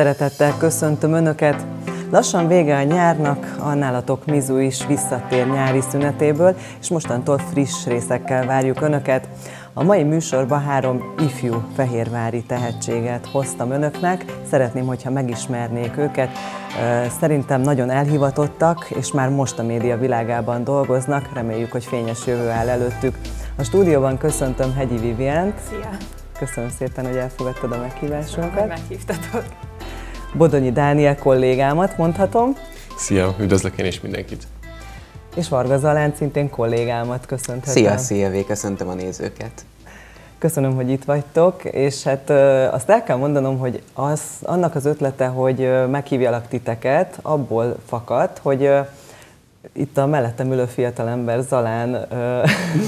Szeretettel köszöntöm Önöket! Lassan vége a nyárnak, a nálatok Mizu is visszatér nyári szünetéből, és mostantól friss részekkel várjuk Önöket. A mai műsorban három ifjú fehérvári tehetséget hoztam Önöknek. Szeretném, hogyha megismernék őket. Szerintem nagyon elhivatottak, és már most a média világában dolgoznak. Reméljük, hogy fényes jövő áll előttük. A stúdióban köszöntöm Hegyi Vivient. Szia! Köszönöm szépen, hogy elfogadtad a meghívásunkat. Meghívtatok. Bodonyi Dániel kollégámat mondhatom. Szia, üdvözlök én is mindenkit. És Varga Zalán szintén kollégámat köszönhetem. Szia, szia, köszöntöm a nézőket. Köszönöm, hogy itt vagytok, és hát azt el kell mondanom, hogy az, annak az ötlete, hogy meghívjalak titeket, abból fakad, hogy itt a mellettem ülő fiatalember Zalán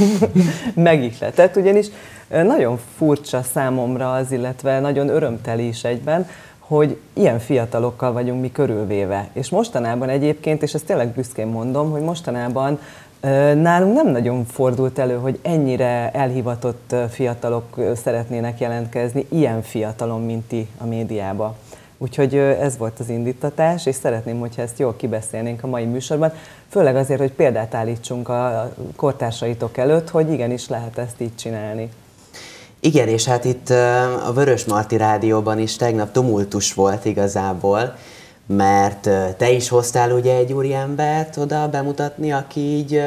megihletett, ugyanis nagyon furcsa számomra az, illetve nagyon örömteli is egyben, hogy ilyen fiatalokkal vagyunk mi körülvéve. És mostanában egyébként, és ezt tényleg büszkén mondom, hogy mostanában nálunk nem nagyon fordult elő, hogy ennyire elhivatott fiatalok szeretnének jelentkezni, ilyen fiatalon, mint ti a médiába. Úgyhogy ez volt az indítatás, és szeretném, hogyha ezt jól kibeszélnénk a mai műsorban, főleg azért, hogy példát állítsunk a kortársaitok előtt, hogy igenis lehet ezt így csinálni. Igen, és hát itt a Vörös Marti Rádióban is tegnap tumultus volt igazából, mert te is hoztál ugye egy úriembert oda bemutatni, aki így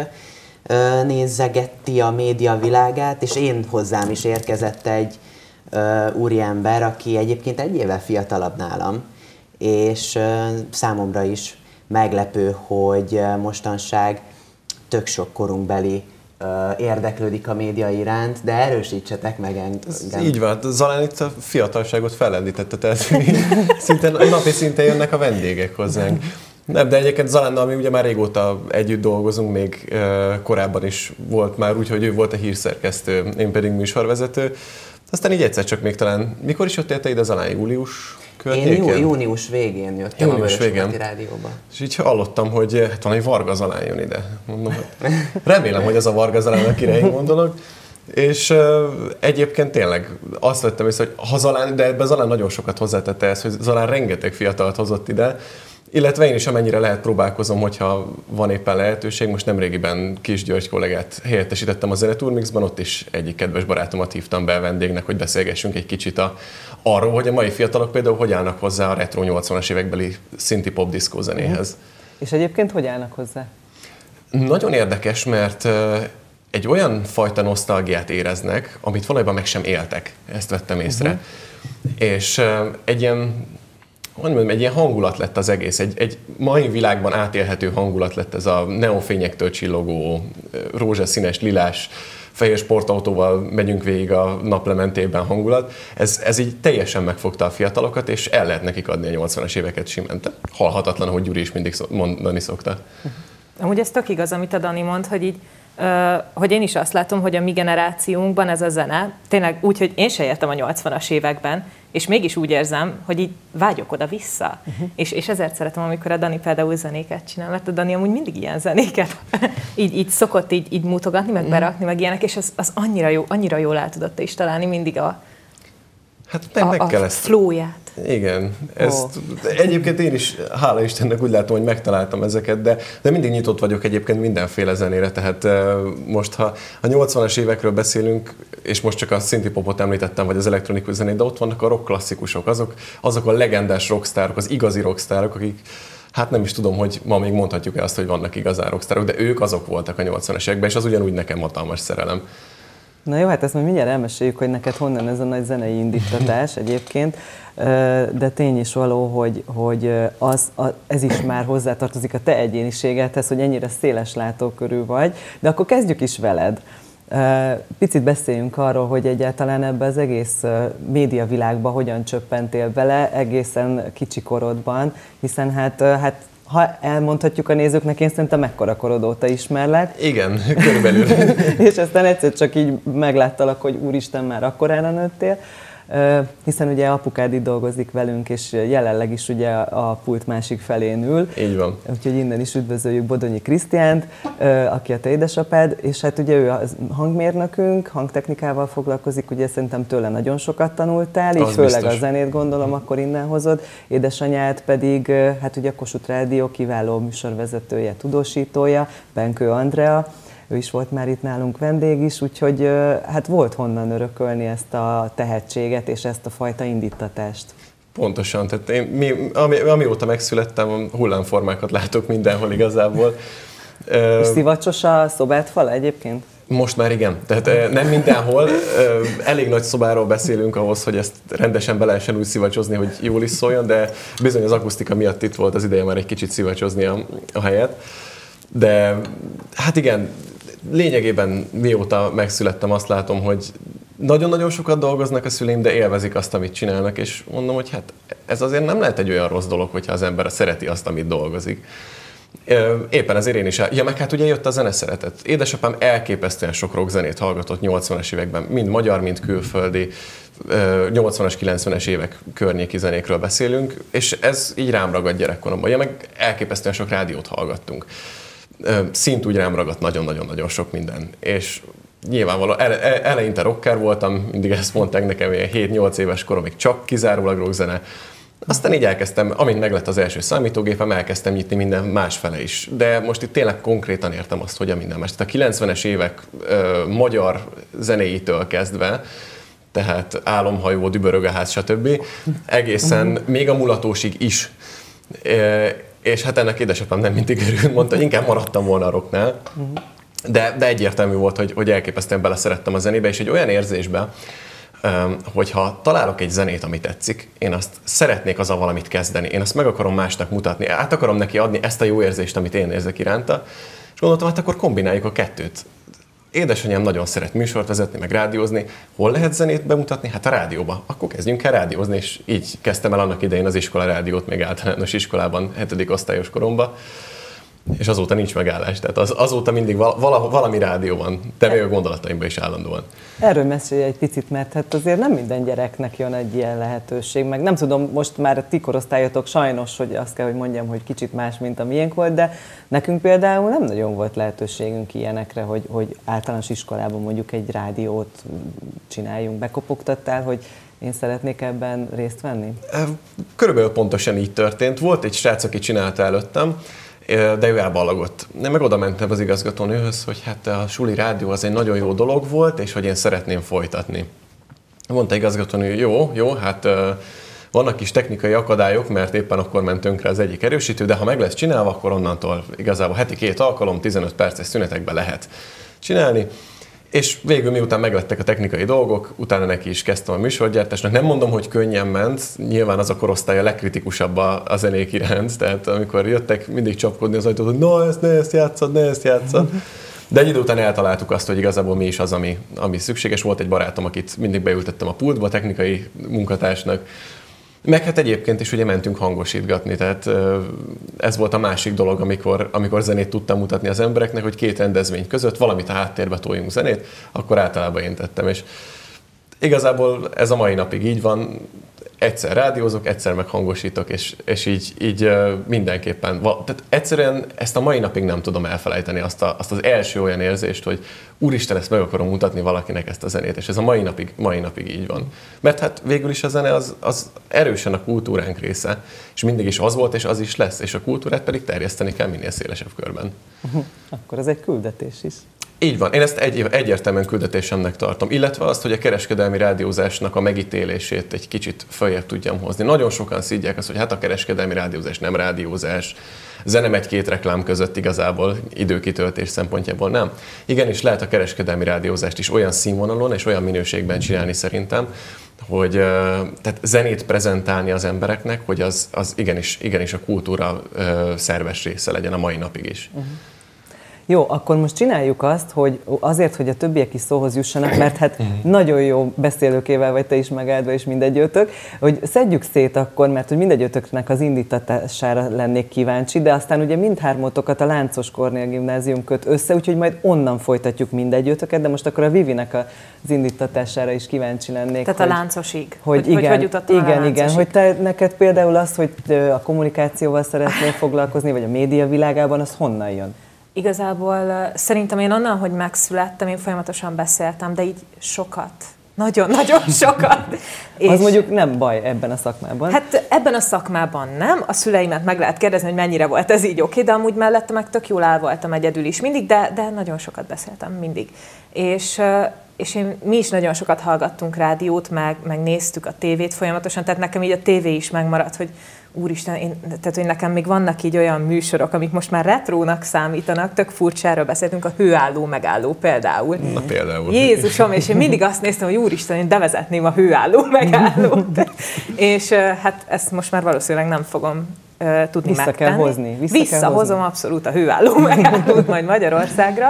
nézegetti a média világát, és én hozzám is érkezett egy úriember, aki egyébként egy évvel fiatalabb nálam, és számomra is meglepő, hogy mostanság tök sok korunkbeli érdeklődik a média iránt, de erősítsetek meg engem. Így van, Zalán itt a fiatalságot fellendítette, tehát szinte, napi szinten jönnek a vendégek hozzánk. Nem, de egyébként Zalánnal mi ugye már régóta együtt dolgozunk, még korábban is volt már úgy, hogy ő volt a hírszerkesztő, én pedig műsorvezető. Aztán így egyszer csak még talán, mikor is jöttél te ide Zalán, július? Környéken? Én jú, június végén jöttem június a végén. Rádióba. És így hallottam, hogy hát van egy Varga Zalán jön ide. Mondom, remélem, hogy ez a Varga Zalán, akire én gondolok. És uh, egyébként tényleg azt vettem észre, hogy ha Zalán, de ebben Zalán nagyon sokat hozzátette ezt, hogy Zalán rengeteg fiatalt hozott ide, illetve én is amennyire lehet próbálkozom, hogyha van éppen lehetőség. Most nemrégiben Kis György kollégát helyettesítettem a Zeneturmixban, ott is egyik kedves barátomat hívtam be vendégnek, hogy beszélgessünk egy kicsit a, arról, hogy a mai fiatalok például hogy állnak hozzá a retro 80-as évekbeli szinti pop diszkó zenéhez. Uh-huh. És egyébként hogy állnak hozzá? Nagyon érdekes, mert egy olyan fajta nosztalgiát éreznek, amit valójában meg sem éltek. Ezt vettem észre. Uh-huh. És egy ilyen hogy mondjam, egy ilyen hangulat lett az egész, egy, egy mai világban átélhető hangulat lett ez a neonfényektől csillogó, rózsaszínes, lilás, fehér sportautóval megyünk végig a naplementében hangulat. Ez, ez így teljesen megfogta a fiatalokat, és el lehet nekik adni a 80-as éveket simente. Halhatatlan, ahogy Gyuri is mindig mondani szokta. Amúgy ez tök igaz, amit a Dani mond, hogy így hogy én is azt látom, hogy a mi generációnkban ez a zene, tényleg úgy, hogy én se értem a 80-as években, és mégis úgy érzem, hogy így vágyok oda-vissza. Uh-huh. És, és ezért szeretem, amikor a Dani például zenéket csinál, mert a Dani amúgy mindig ilyen zenéket így, így szokott így, így mutogatni, meg uh-huh. berakni, meg ilyenek, és az, az annyira, jó, annyira jól el tudott is találni mindig a, Hát meg, meg a, kell a ezt. flóját. Igen. Ezt, oh. Egyébként én is, hála Istennek úgy látom, hogy megtaláltam ezeket, de, de mindig nyitott vagyok egyébként mindenféle zenére, tehát most ha a 80-as évekről beszélünk, és most csak a szinti popot említettem, vagy az elektronikus zenét, de ott vannak a rock klasszikusok, azok, azok a legendás rockstárok, az igazi rockstárok, akik hát nem is tudom, hogy ma még mondhatjuk-e azt, hogy vannak igazán rockstárok, de ők azok voltak a 80-as években, és az ugyanúgy nekem hatalmas szerelem. Na jó, hát ezt majd mindjárt elmeséljük, hogy neked honnan ez a nagy zenei indítatás egyébként, de tény is való, hogy, hogy az, ez is már hozzátartozik a te egyéniségedhez, hogy ennyire széles látókörű vagy, de akkor kezdjük is veled. Picit beszéljünk arról, hogy egyáltalán ebbe az egész médiavilágba hogyan csöppentél bele egészen kicsi korodban, hiszen hát, hát ha elmondhatjuk a nézőknek, én szerintem mekkora korod óta ismerlek. Igen, körülbelül. és aztán egyszer csak így megláttalak, hogy úristen, már akkorára nőttél. Hiszen ugye apukád itt dolgozik velünk, és jelenleg is ugye a pult másik felén ül. Így van. Úgyhogy innen is üdvözöljük Bodonyi Krisztiánt, aki a te édesapád, és hát ugye ő a hangmérnökünk, hangtechnikával foglalkozik, ugye szerintem tőle nagyon sokat tanultál, így Az főleg biztos. a zenét gondolom, akkor innen hozod. Édesanyád pedig, hát ugye a Kossuth Rádió kiváló műsorvezetője, tudósítója, Benkő Andrea, ő is volt már itt nálunk vendég is, úgyhogy hát volt honnan örökölni ezt a tehetséget és ezt a fajta indítatást. Pontosan, tehát én, mi, ami, amióta megszülettem, hullámformákat látok mindenhol igazából. És szivacsos a szobát fala egyébként? Most már igen. Tehát nem mindenhol. Elég nagy szobáról beszélünk ahhoz, hogy ezt rendesen be lehessen úgy szivacsozni, hogy jól is szóljon, de bizony az akusztika miatt itt volt az ideje már egy kicsit szivacsozni a, a helyet. De hát igen, lényegében mióta megszülettem, azt látom, hogy nagyon-nagyon sokat dolgoznak a szüleim, de élvezik azt, amit csinálnak, és mondom, hogy hát ez azért nem lehet egy olyan rossz dolog, hogyha az ember szereti azt, amit dolgozik. Éppen ezért én is. Ja, meg hát ugye jött a zeneszeretet. Édesapám elképesztően sok rockzenét hallgatott 80-as években, mind magyar, mind külföldi. Ö, 80-as, 90-es évek környéki zenékről beszélünk, és ez így rám ragadt gyerekkoromban. Ja, meg elképesztően sok rádiót hallgattunk. Szint úgy rám ragadt nagyon-nagyon-nagyon sok minden. És nyilvánvalóan ele, ele- eleinte rocker voltam, mindig ezt mondták nekem, ilyen 7-8 éves koromig csak kizárólag rockzene. Aztán így elkezdtem, amint meglett az első számítógépem, elkezdtem nyitni minden másfele is. De most itt tényleg konkrétan értem azt, hogy a minden más. Tehát a 90-es évek ö, magyar zenéitől kezdve, tehát álomhajó, dübörög a ház, stb. Egészen még a mulatósig is. És hát ennek édesapám nem mindig örült, mondta, hogy inkább maradtam volna a rocknál. De, de egyértelmű volt, hogy, hogy elképesztően beleszerettem a zenébe, és egy olyan érzésbe, hogyha találok egy zenét, ami tetszik, én azt szeretnék azzal valamit kezdeni, én azt meg akarom másnak mutatni, át akarom neki adni ezt a jó érzést, amit én érzek iránta, és gondoltam, hát akkor kombináljuk a kettőt. Édesanyám nagyon szeret műsort vezetni, meg rádiózni. Hol lehet zenét bemutatni? Hát a rádióba. Akkor kezdjünk el rádiózni, és így kezdtem el annak idején az iskola rádiót, még általános iskolában, hetedik osztályos koromban. És azóta nincs megállás. Tehát az, azóta mindig val- vala, valami rádió van, de még a gondolataimban is állandóan. Erről mesélj egy picit, mert hát azért nem minden gyereknek jön egy ilyen lehetőség, meg nem tudom, most már a ti korosztályotok sajnos, hogy azt kell, hogy mondjam, hogy kicsit más, mint a miénk volt, de nekünk például nem nagyon volt lehetőségünk ilyenekre, hogy, hogy általános iskolában mondjuk egy rádiót csináljunk. Bekopogtattál, hogy én szeretnék ebben részt venni? Körülbelül pontosan így történt. Volt egy srác, aki csinálta előttem, de ő elballagott. Én meg oda mentem az igazgatónőhöz, hogy hát a suli rádió az egy nagyon jó dolog volt, és hogy én szeretném folytatni. Mondta igazgatónő, jó, jó, hát vannak kis technikai akadályok, mert éppen akkor ment tönkre az egyik erősítő, de ha meg lesz csinálva, akkor onnantól igazából heti két alkalom, 15 perces szünetekben lehet csinálni. És végül miután meglettek a technikai dolgok, utána neki is kezdtem a műsorgyártásnak. Nem mondom, hogy könnyen ment, nyilván az a korosztály a legkritikusabb a, a zenék iránt, tehát amikor jöttek mindig csapkodni az ajtót, hogy na, ezt ne ezt játszad, ne ezt játszad. De egy idő után eltaláltuk azt, hogy igazából mi is az, ami, ami szükséges. Volt egy barátom, akit mindig beültettem a pultba, technikai munkatársnak, meg hát egyébként is ugye mentünk hangosítgatni, tehát ez volt a másik dolog, amikor, amikor zenét tudtam mutatni az embereknek, hogy két rendezvény között valamit a háttérbe toljunk zenét, akkor általában én tettem, és igazából ez a mai napig így van, egyszer rádiózok, egyszer meg hangosítok, és, és így, így mindenképpen, tehát egyszerűen ezt a mai napig nem tudom elfelejteni, azt, a, azt az első olyan érzést, hogy úristen, ezt meg akarom mutatni valakinek ezt a zenét, és ez a mai napig, mai napig így van. Mert hát végül is a zene az, az erősen a kultúránk része, és mindig is az volt, és az is lesz, és a kultúrát pedig terjeszteni kell minél szélesebb körben. Akkor ez egy küldetés is. Így van, én ezt egy, egyértelműen küldetésemnek tartom, illetve azt, hogy a kereskedelmi rádiózásnak a megítélését egy kicsit följebb tudjam hozni. Nagyon sokan szídják azt, hogy hát a kereskedelmi rádiózás nem rádiózás, zene egy-két reklám között igazából időkitöltés szempontjából nem. Igenis lehet a kereskedelmi rádiózást is olyan színvonalon és olyan minőségben csinálni szerintem, hogy tehát zenét prezentálni az embereknek, hogy az, az igenis, igenis a kultúra szerves része legyen a mai napig is. Uh-huh. Jó, akkor most csináljuk azt, hogy azért, hogy a többiek is szóhoz jussanak, mert hát nagyon jó beszélőkével vagy te is megáldva, és mindegyőtök, hogy szedjük szét akkor, mert hogy mindegyőtöknek az indítatására lennék kíváncsi, de aztán ugye mindhármótokat a Láncos Kornél Gimnázium köt össze, úgyhogy majd onnan folytatjuk mindegyőtöket, de most akkor a Vivinek az indítatására is kíváncsi lennék. Tehát hogy, a láncosig. Hogy, hogy igen, hogy igen, igen, hogy te neked például az, hogy a kommunikációval szeretnél foglalkozni, vagy a média világában, az honnan jön? Igazából szerintem én onnan, hogy megszülettem, én folyamatosan beszéltem, de így sokat. Nagyon-nagyon sokat. És az mondjuk nem baj ebben a szakmában. Hát ebben a szakmában nem. A szüleimet meg lehet kérdezni, hogy mennyire volt ez így oké, de amúgy mellette meg tök jól el voltam egyedül is mindig, de, de nagyon sokat beszéltem mindig. És, és én, mi is nagyon sokat hallgattunk rádiót, meg, meg néztük a tévét folyamatosan, tehát nekem így a tévé is megmaradt, hogy úristen, én, tehát hogy nekem még vannak így olyan műsorok, amik most már retrónak számítanak, tök furcsára beszéltünk, a hőálló megálló például. Na például. Jézusom, és én mindig azt néztem, hogy úristen, én bevezetném a hőálló megállót. és hát ezt most már valószínűleg nem fogom uh, tudni Vissza megtenni. kell hozni. Vissza Visszahozom kell hozni. abszolút a hőálló megállót majd Magyarországra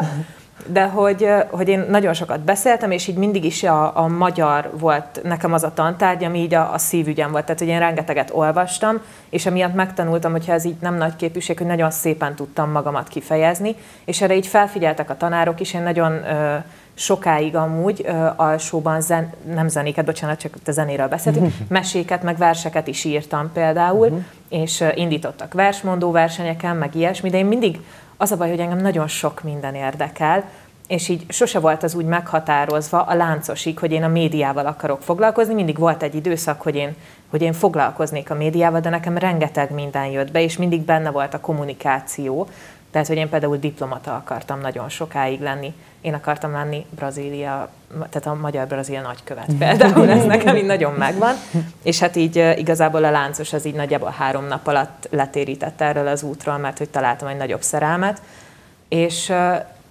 de hogy, hogy én nagyon sokat beszéltem, és így mindig is a, a magyar volt nekem az a tantárgy, ami így a, a szívügyem volt. Tehát, hogy én rengeteget olvastam, és emiatt megtanultam, hogyha ez így nem nagy képűség, hogy nagyon szépen tudtam magamat kifejezni, és erre így felfigyeltek a tanárok is, én nagyon ö, sokáig amúgy ö, alsóban, zen, nem zenéket, bocsánat, csak a zenéről beszéltünk, meséket, meg verseket is írtam például, uh-huh. és indítottak versmondó versenyeken, meg ilyesmi, de én mindig az a baj, hogy engem nagyon sok minden érdekel, és így sose volt az úgy meghatározva a láncosig, hogy én a médiával akarok foglalkozni. Mindig volt egy időszak, hogy én, hogy én foglalkoznék a médiával, de nekem rengeteg minden jött be, és mindig benne volt a kommunikáció. Tehát, hogy én például diplomata akartam nagyon sokáig lenni. Én akartam lenni Brazília, tehát a magyar-brazil nagykövet például, ez nekem így nagyon megvan. És hát így igazából a láncos az így nagyjából három nap alatt letérített erről az útról, mert hogy találtam egy nagyobb szerelmet. És,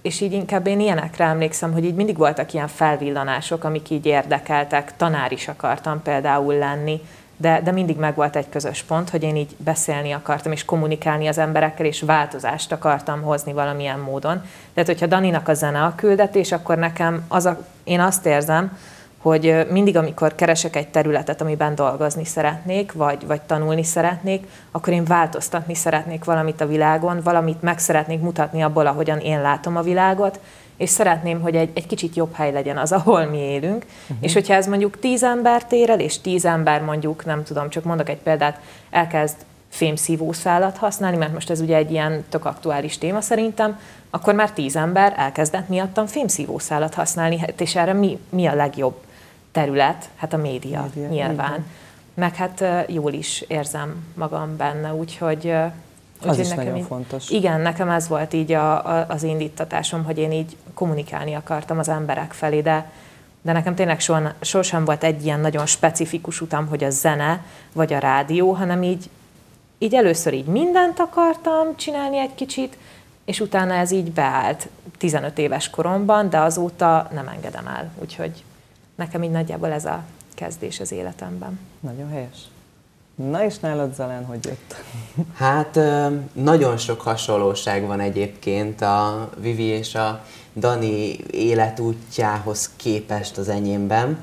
és így inkább én ilyenekre emlékszem, hogy így mindig voltak ilyen felvillanások, amik így érdekeltek. Tanár is akartam például lenni, de, de mindig megvolt egy közös pont, hogy én így beszélni akartam, és kommunikálni az emberekkel, és változást akartam hozni valamilyen módon. Tehát, hogyha Daninak a zene a küldetés, akkor nekem az a, én azt érzem, hogy mindig, amikor keresek egy területet, amiben dolgozni szeretnék, vagy, vagy tanulni szeretnék, akkor én változtatni szeretnék valamit a világon, valamit meg szeretnék mutatni abból, ahogyan én látom a világot, és szeretném, hogy egy, egy kicsit jobb hely legyen az, ahol mi élünk. Uh-huh. És hogyha ez mondjuk tíz ember téred, és tíz ember mondjuk, nem tudom, csak mondok egy példát, elkezd fémszívószálat használni, mert most ez ugye egy ilyen tök aktuális téma szerintem, akkor már tíz ember elkezdett miattam fémszívószálat használni, hát és erre mi, mi a legjobb terület? Hát a média, média nyilván. Igen. Meg hát jól is érzem magam benne, úgyhogy az is nekem nagyon így, fontos. Igen, nekem ez volt így a, a, az indítatásom, hogy én így kommunikálni akartam az emberek felé, de, de nekem tényleg soha, sosem volt egy ilyen nagyon specifikus utam, hogy a zene vagy a rádió, hanem így, így először így mindent akartam csinálni egy kicsit, és utána ez így beállt 15 éves koromban, de azóta nem engedem el. Úgyhogy nekem így nagyjából ez a kezdés az életemben. Nagyon helyes. Na és nálad Zalán, hogy jött? Hát nagyon sok hasonlóság van egyébként a Vivi és a Dani életútjához képest az enyémben.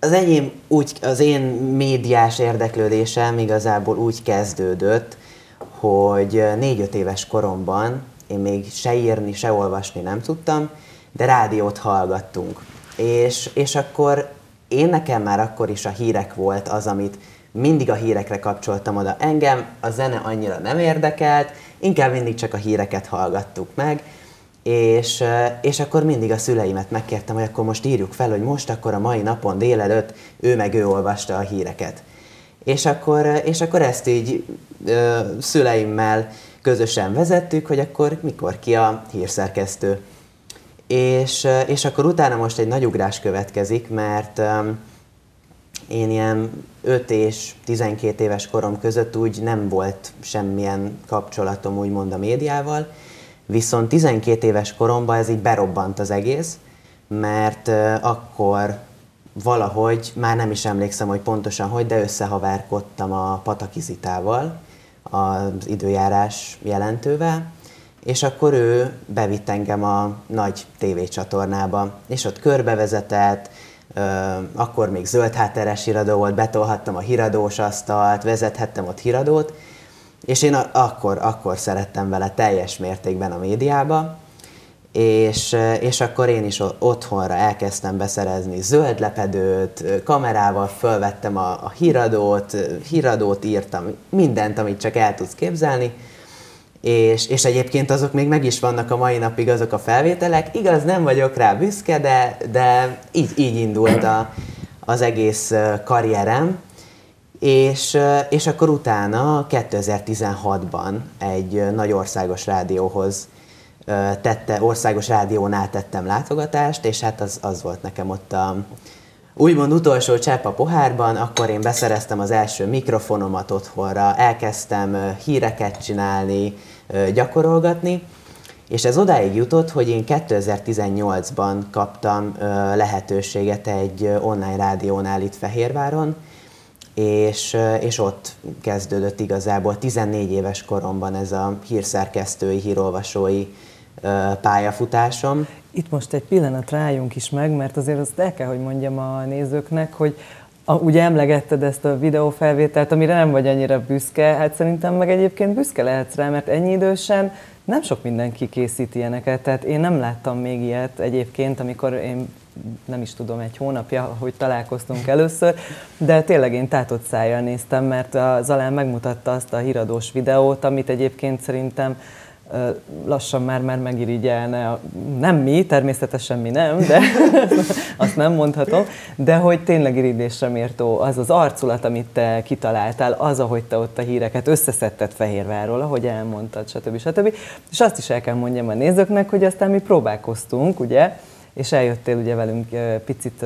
Az enyém úgy, az én médiás érdeklődésem igazából úgy kezdődött, hogy négy-öt éves koromban én még se írni, se olvasni nem tudtam, de rádiót hallgattunk. És, és akkor én nekem már akkor is a hírek volt az, amit mindig a hírekre kapcsoltam oda. Engem a zene annyira nem érdekelt, inkább mindig csak a híreket hallgattuk meg, és, és akkor mindig a szüleimet megkértem, hogy akkor most írjuk fel, hogy most akkor a mai napon délelőtt ő meg ő olvasta a híreket. És akkor, és akkor ezt így ö, szüleimmel közösen vezettük, hogy akkor mikor ki a hírszerkesztő. És, és akkor utána most egy nagy ugrás következik, mert én ilyen 5 és 12 éves korom között úgy nem volt semmilyen kapcsolatom úgymond a médiával, viszont 12 éves koromban ez így berobbant az egész, mert akkor valahogy, már nem is emlékszem, hogy pontosan hogy, de összehavárkodtam a Patakizitával, az időjárás jelentővel, és akkor ő bevitt engem a nagy tévécsatornába, és ott körbevezetett, akkor még zöld hátteres híradó volt, betolhattam a híradós asztalt, vezethettem ott híradót, és én akkor, akkor szerettem vele teljes mértékben a médiába, és, és akkor én is otthonra elkezdtem beszerezni zöld lepedőt, kamerával fölvettem a, a híradót, híradót írtam, mindent, amit csak el tudsz képzelni, és, és egyébként azok még meg is vannak a mai napig azok a felvételek. Igaz, nem vagyok rá büszke, de, de így, így indult a, az egész karrierem. És, és akkor utána 2016-ban egy nagy országos rádióhoz tette, országos rádiónál tettem látogatást, és hát az, az volt nekem ott a úgymond utolsó csepp a pohárban, akkor én beszereztem az első mikrofonomat otthonra, elkezdtem híreket csinálni, gyakorolgatni, és ez odáig jutott, hogy én 2018-ban kaptam lehetőséget egy online rádiónál itt Fehérváron, és, és ott kezdődött igazából 14 éves koromban ez a hírszerkesztői, hírolvasói pályafutásom. Itt most egy pillanat rájunk is meg, mert azért azt el kell, hogy mondjam a nézőknek, hogy a, ugye emlegetted ezt a videófelvételt, amire nem vagy annyira büszke, hát szerintem meg egyébként büszke lehetsz rá, mert ennyi idősen nem sok mindenki készít ilyeneket, tehát én nem láttam még ilyet egyébként, amikor én nem is tudom, egy hónapja, hogy találkoztunk először, de tényleg én tátott szájjal néztem, mert a Zalán megmutatta azt a híradós videót, amit egyébként szerintem lassan már, már megirigyelne, nem mi, természetesen mi nem, de azt nem mondhatom, de hogy tényleg irigyésre mértó az az arculat, amit te kitaláltál, az, ahogy te ott a híreket összeszedted Fehérvárról, ahogy elmondtad, stb. stb. És azt is el kell mondjam a nézőknek, hogy aztán mi próbálkoztunk, ugye, és eljöttél ugye velünk picit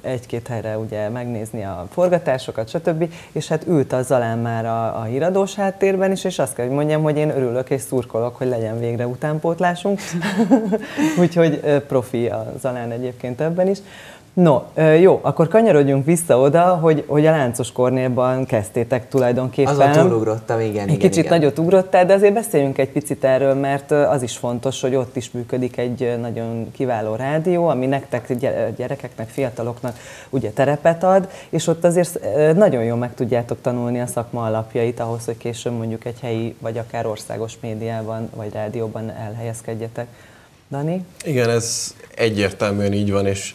egy-két helyre ugye megnézni a forgatásokat, stb. És hát ült a Zalán már a, a híradós háttérben is, és azt kell, hogy mondjam, hogy én örülök és szurkolok, hogy legyen végre utánpótlásunk. Úgyhogy profi a Zalán egyébként ebben is. No, jó, akkor kanyarodjunk vissza oda, hogy, hogy a Láncos Kornélban kezdtétek tulajdonképpen. Azon túlugrottam, igen, igen. Egy kicsit igen. nagyot ugrottál, de azért beszéljünk egy picit erről, mert az is fontos, hogy ott is működik egy nagyon kiváló rádió, ami nektek, gyerekeknek, fiataloknak ugye terepet ad, és ott azért nagyon jól meg tudjátok tanulni a szakma alapjait ahhoz, hogy később mondjuk egy helyi, vagy akár országos médiában, vagy rádióban elhelyezkedjetek. Dani? Igen, ez egyértelműen így van, és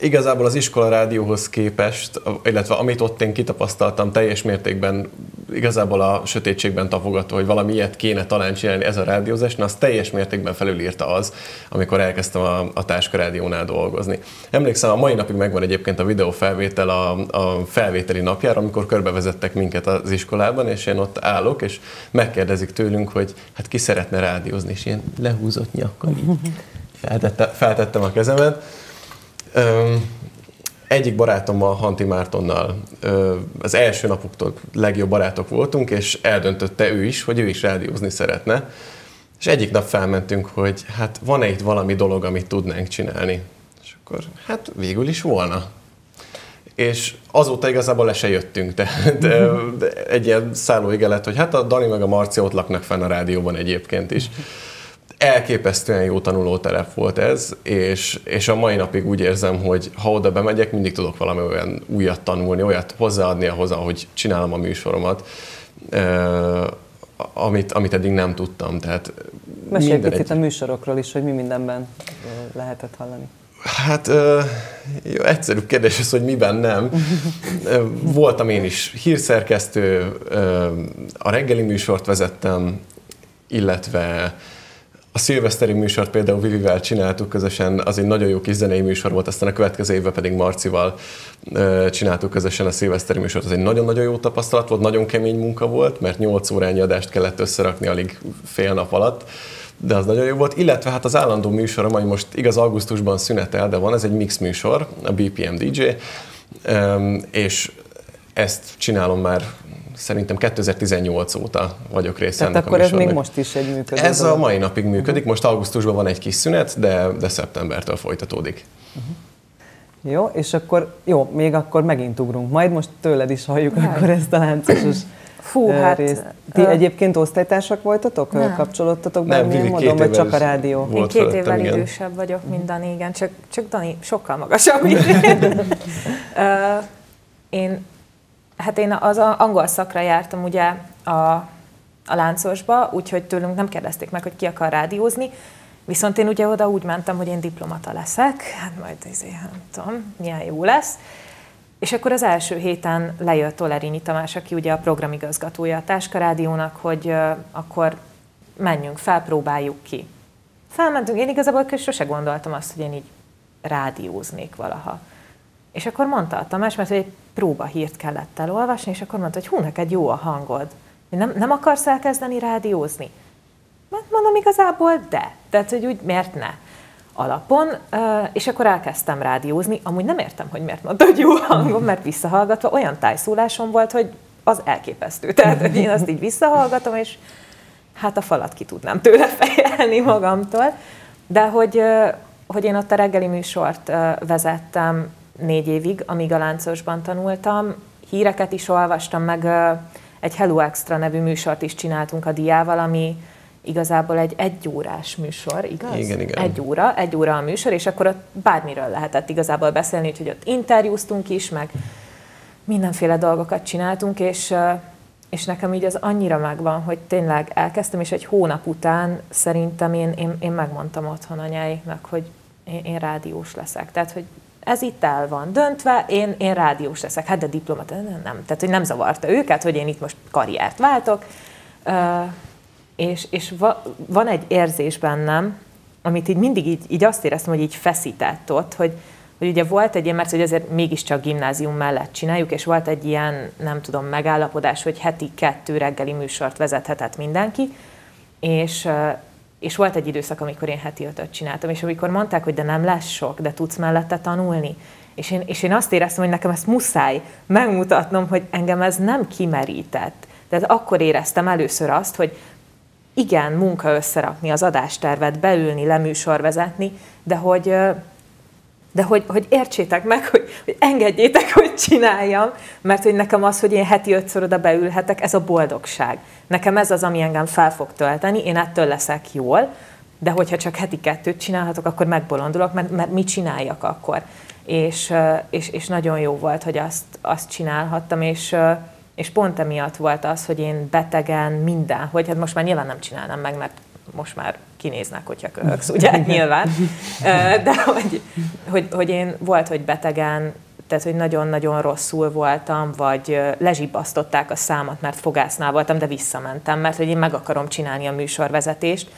igazából az iskola rádióhoz képest, illetve amit ott én kitapasztaltam teljes mértékben, igazából a sötétségben tapogató, hogy valami ilyet kéne talán csinálni ez a rádiózás, na az teljes mértékben felülírta az, amikor elkezdtem a, a Táska Rádiónál dolgozni. Emlékszem, a mai napig megvan egyébként a videófelvétel a, a felvételi napjára, amikor körbevezettek minket az iskolában, és én ott állok, és megkérdezik tőlünk, hogy hát ki szeretne rádiózni, és ilyen lehúzott nyakkal feltette, feltettem a kezemet, Egyik barátommal, Hanti Mártonnal az első napoktól legjobb barátok voltunk, és eldöntötte ő is, hogy ő is rádiózni szeretne. És egyik nap felmentünk, hogy hát van-e itt valami dolog, amit tudnánk csinálni. És akkor hát végül is volna. És azóta igazából le se jöttünk, de egy ilyen szállóigelet, hogy hát a Dani meg a Marci ott laknak fenn a rádióban egyébként is elképesztően jó tanulóterep volt ez, és, és a mai napig úgy érzem, hogy ha oda bemegyek, mindig tudok valami olyan újat tanulni, olyat hozzáadni ahhoz, ahogy csinálom a műsoromat, amit, amit eddig nem tudtam. Tehát Mesélj picit egy... a műsorokról is, hogy mi mindenben lehetett hallani. Hát jó, egyszerű kérdés az, hogy miben nem. Voltam én is hírszerkesztő, a reggeli műsort vezettem, illetve a szilveszteri műsort például Vivivel csináltuk közösen, az egy nagyon jó kis zenei műsor volt, aztán a következő évben pedig Marcival csináltuk közösen a szilveszteri műsort. Ez egy nagyon-nagyon jó tapasztalat volt, nagyon kemény munka volt, mert 8 órányi adást kellett összerakni alig fél nap alatt de az nagyon jó volt. Illetve hát az állandó műsor, ami most igaz augusztusban szünetel, de van, ez egy mix műsor, a BPM DJ, és ezt csinálom már szerintem 2018 óta vagyok része Tehát ennek akkor a ez még most is egy működő Ez dolog. a mai napig működik, most augusztusban van egy kis szünet, de, de szeptembertől folytatódik. Uh-huh. Jó, és akkor jó, még akkor megint ugrunk. Majd most tőled is halljuk Jaj. akkor ezt a láncosos Fú, hát, részt. Ti ö- egyébként osztálytársak voltatok? Nem. Kapcsolódtatok bármilyen módon, vagy csak a rádió? Én két évvel igen. idősebb vagyok, mint Dani, igen, csak, csak Dani sokkal magasabb, mint én. Hát én az angol szakra jártam ugye a, a láncosba, úgyhogy tőlünk nem kérdezték meg, hogy ki akar rádiózni, viszont én ugye oda úgy mentem, hogy én diplomata leszek, hát majd izé, nem tudom, milyen jó lesz. És akkor az első héten lejött Olerini Tamás, aki ugye a programigazgatója a Táska Rádiónak, hogy ö, akkor menjünk, felpróbáljuk ki. Felmentünk, én igazából sose gondoltam azt, hogy én így rádióznék valaha. És akkor mondta a Tamás, mert egy próbahírt kellett elolvasni, és akkor mondta, hogy hú, neked jó a hangod. Nem, nem akarsz elkezdeni rádiózni? Mert mondom, igazából de. Tehát, hogy úgy miért ne? Alapon, és akkor elkezdtem rádiózni. Amúgy nem értem, hogy miért mondta, hogy jó hangom, mert visszahallgatva olyan tájszólásom volt, hogy az elképesztő. Tehát, hogy én azt így visszahallgatom, és hát a falat ki tudnám tőle fejelni magamtól. De hogy, hogy én ott a reggeli műsort vezettem négy évig, amíg a láncosban tanultam, híreket is olvastam, meg egy Hello Extra nevű műsort is csináltunk a diával, ami igazából egy egyórás műsor, igaz? Igen, igen. Egy óra, egy óra a műsor, és akkor ott bármiről lehetett igazából beszélni, úgyhogy ott interjúztunk is, meg mindenféle dolgokat csináltunk, és, és nekem így az annyira megvan, hogy tényleg elkezdtem, és egy hónap után szerintem én, én, én megmondtam otthon anyáiknak, hogy én, én rádiós leszek. Tehát, hogy ez itt el van döntve, én, én rádiós leszek. Hát de diplomata, nem, nem. Tehát, hogy nem zavarta őket, hogy én itt most karriert váltok. Ö, és és va, van egy érzés bennem, amit így mindig így, így azt éreztem, hogy így feszített ott, hogy, hogy ugye volt egy ilyen, mert hogy azért mégiscsak gimnázium mellett csináljuk, és volt egy ilyen, nem tudom, megállapodás, hogy heti kettő reggeli műsort vezethetett mindenki, és, és volt egy időszak, amikor én heti ötöt csináltam, és amikor mondták, hogy de nem lesz sok, de tudsz mellette tanulni, és én, és én azt éreztem, hogy nekem ezt muszáj megmutatnom, hogy engem ez nem kimerített. Tehát akkor éreztem először azt, hogy igen, munka összerakni az adástervet, beülni, leműsor vezetni, de hogy, de hogy, hogy értsétek meg, hogy, hogy engedjétek, hogy csináljam, mert hogy nekem az, hogy én heti ötször oda beülhetek, ez a boldogság. Nekem ez az, ami engem fel fog tölteni, én ettől leszek jól, de hogyha csak heti kettőt csinálhatok, akkor megbolondulok, mert, mert mit csináljak akkor? És, és, és nagyon jó volt, hogy azt, azt csinálhattam, és, és pont emiatt volt az, hogy én betegen minden, hogy hát most már nyilván nem csinálnám meg, mert most már kinéznek, hogyha köhögsz, ugye, nyilván. De hogy, hogy, hogy én volt, hogy betegen, tehát, hogy nagyon-nagyon rosszul voltam, vagy ö, lezsibbasztották a számat, mert fogásznál voltam, de visszamentem, mert hogy én meg akarom csinálni a műsorvezetést,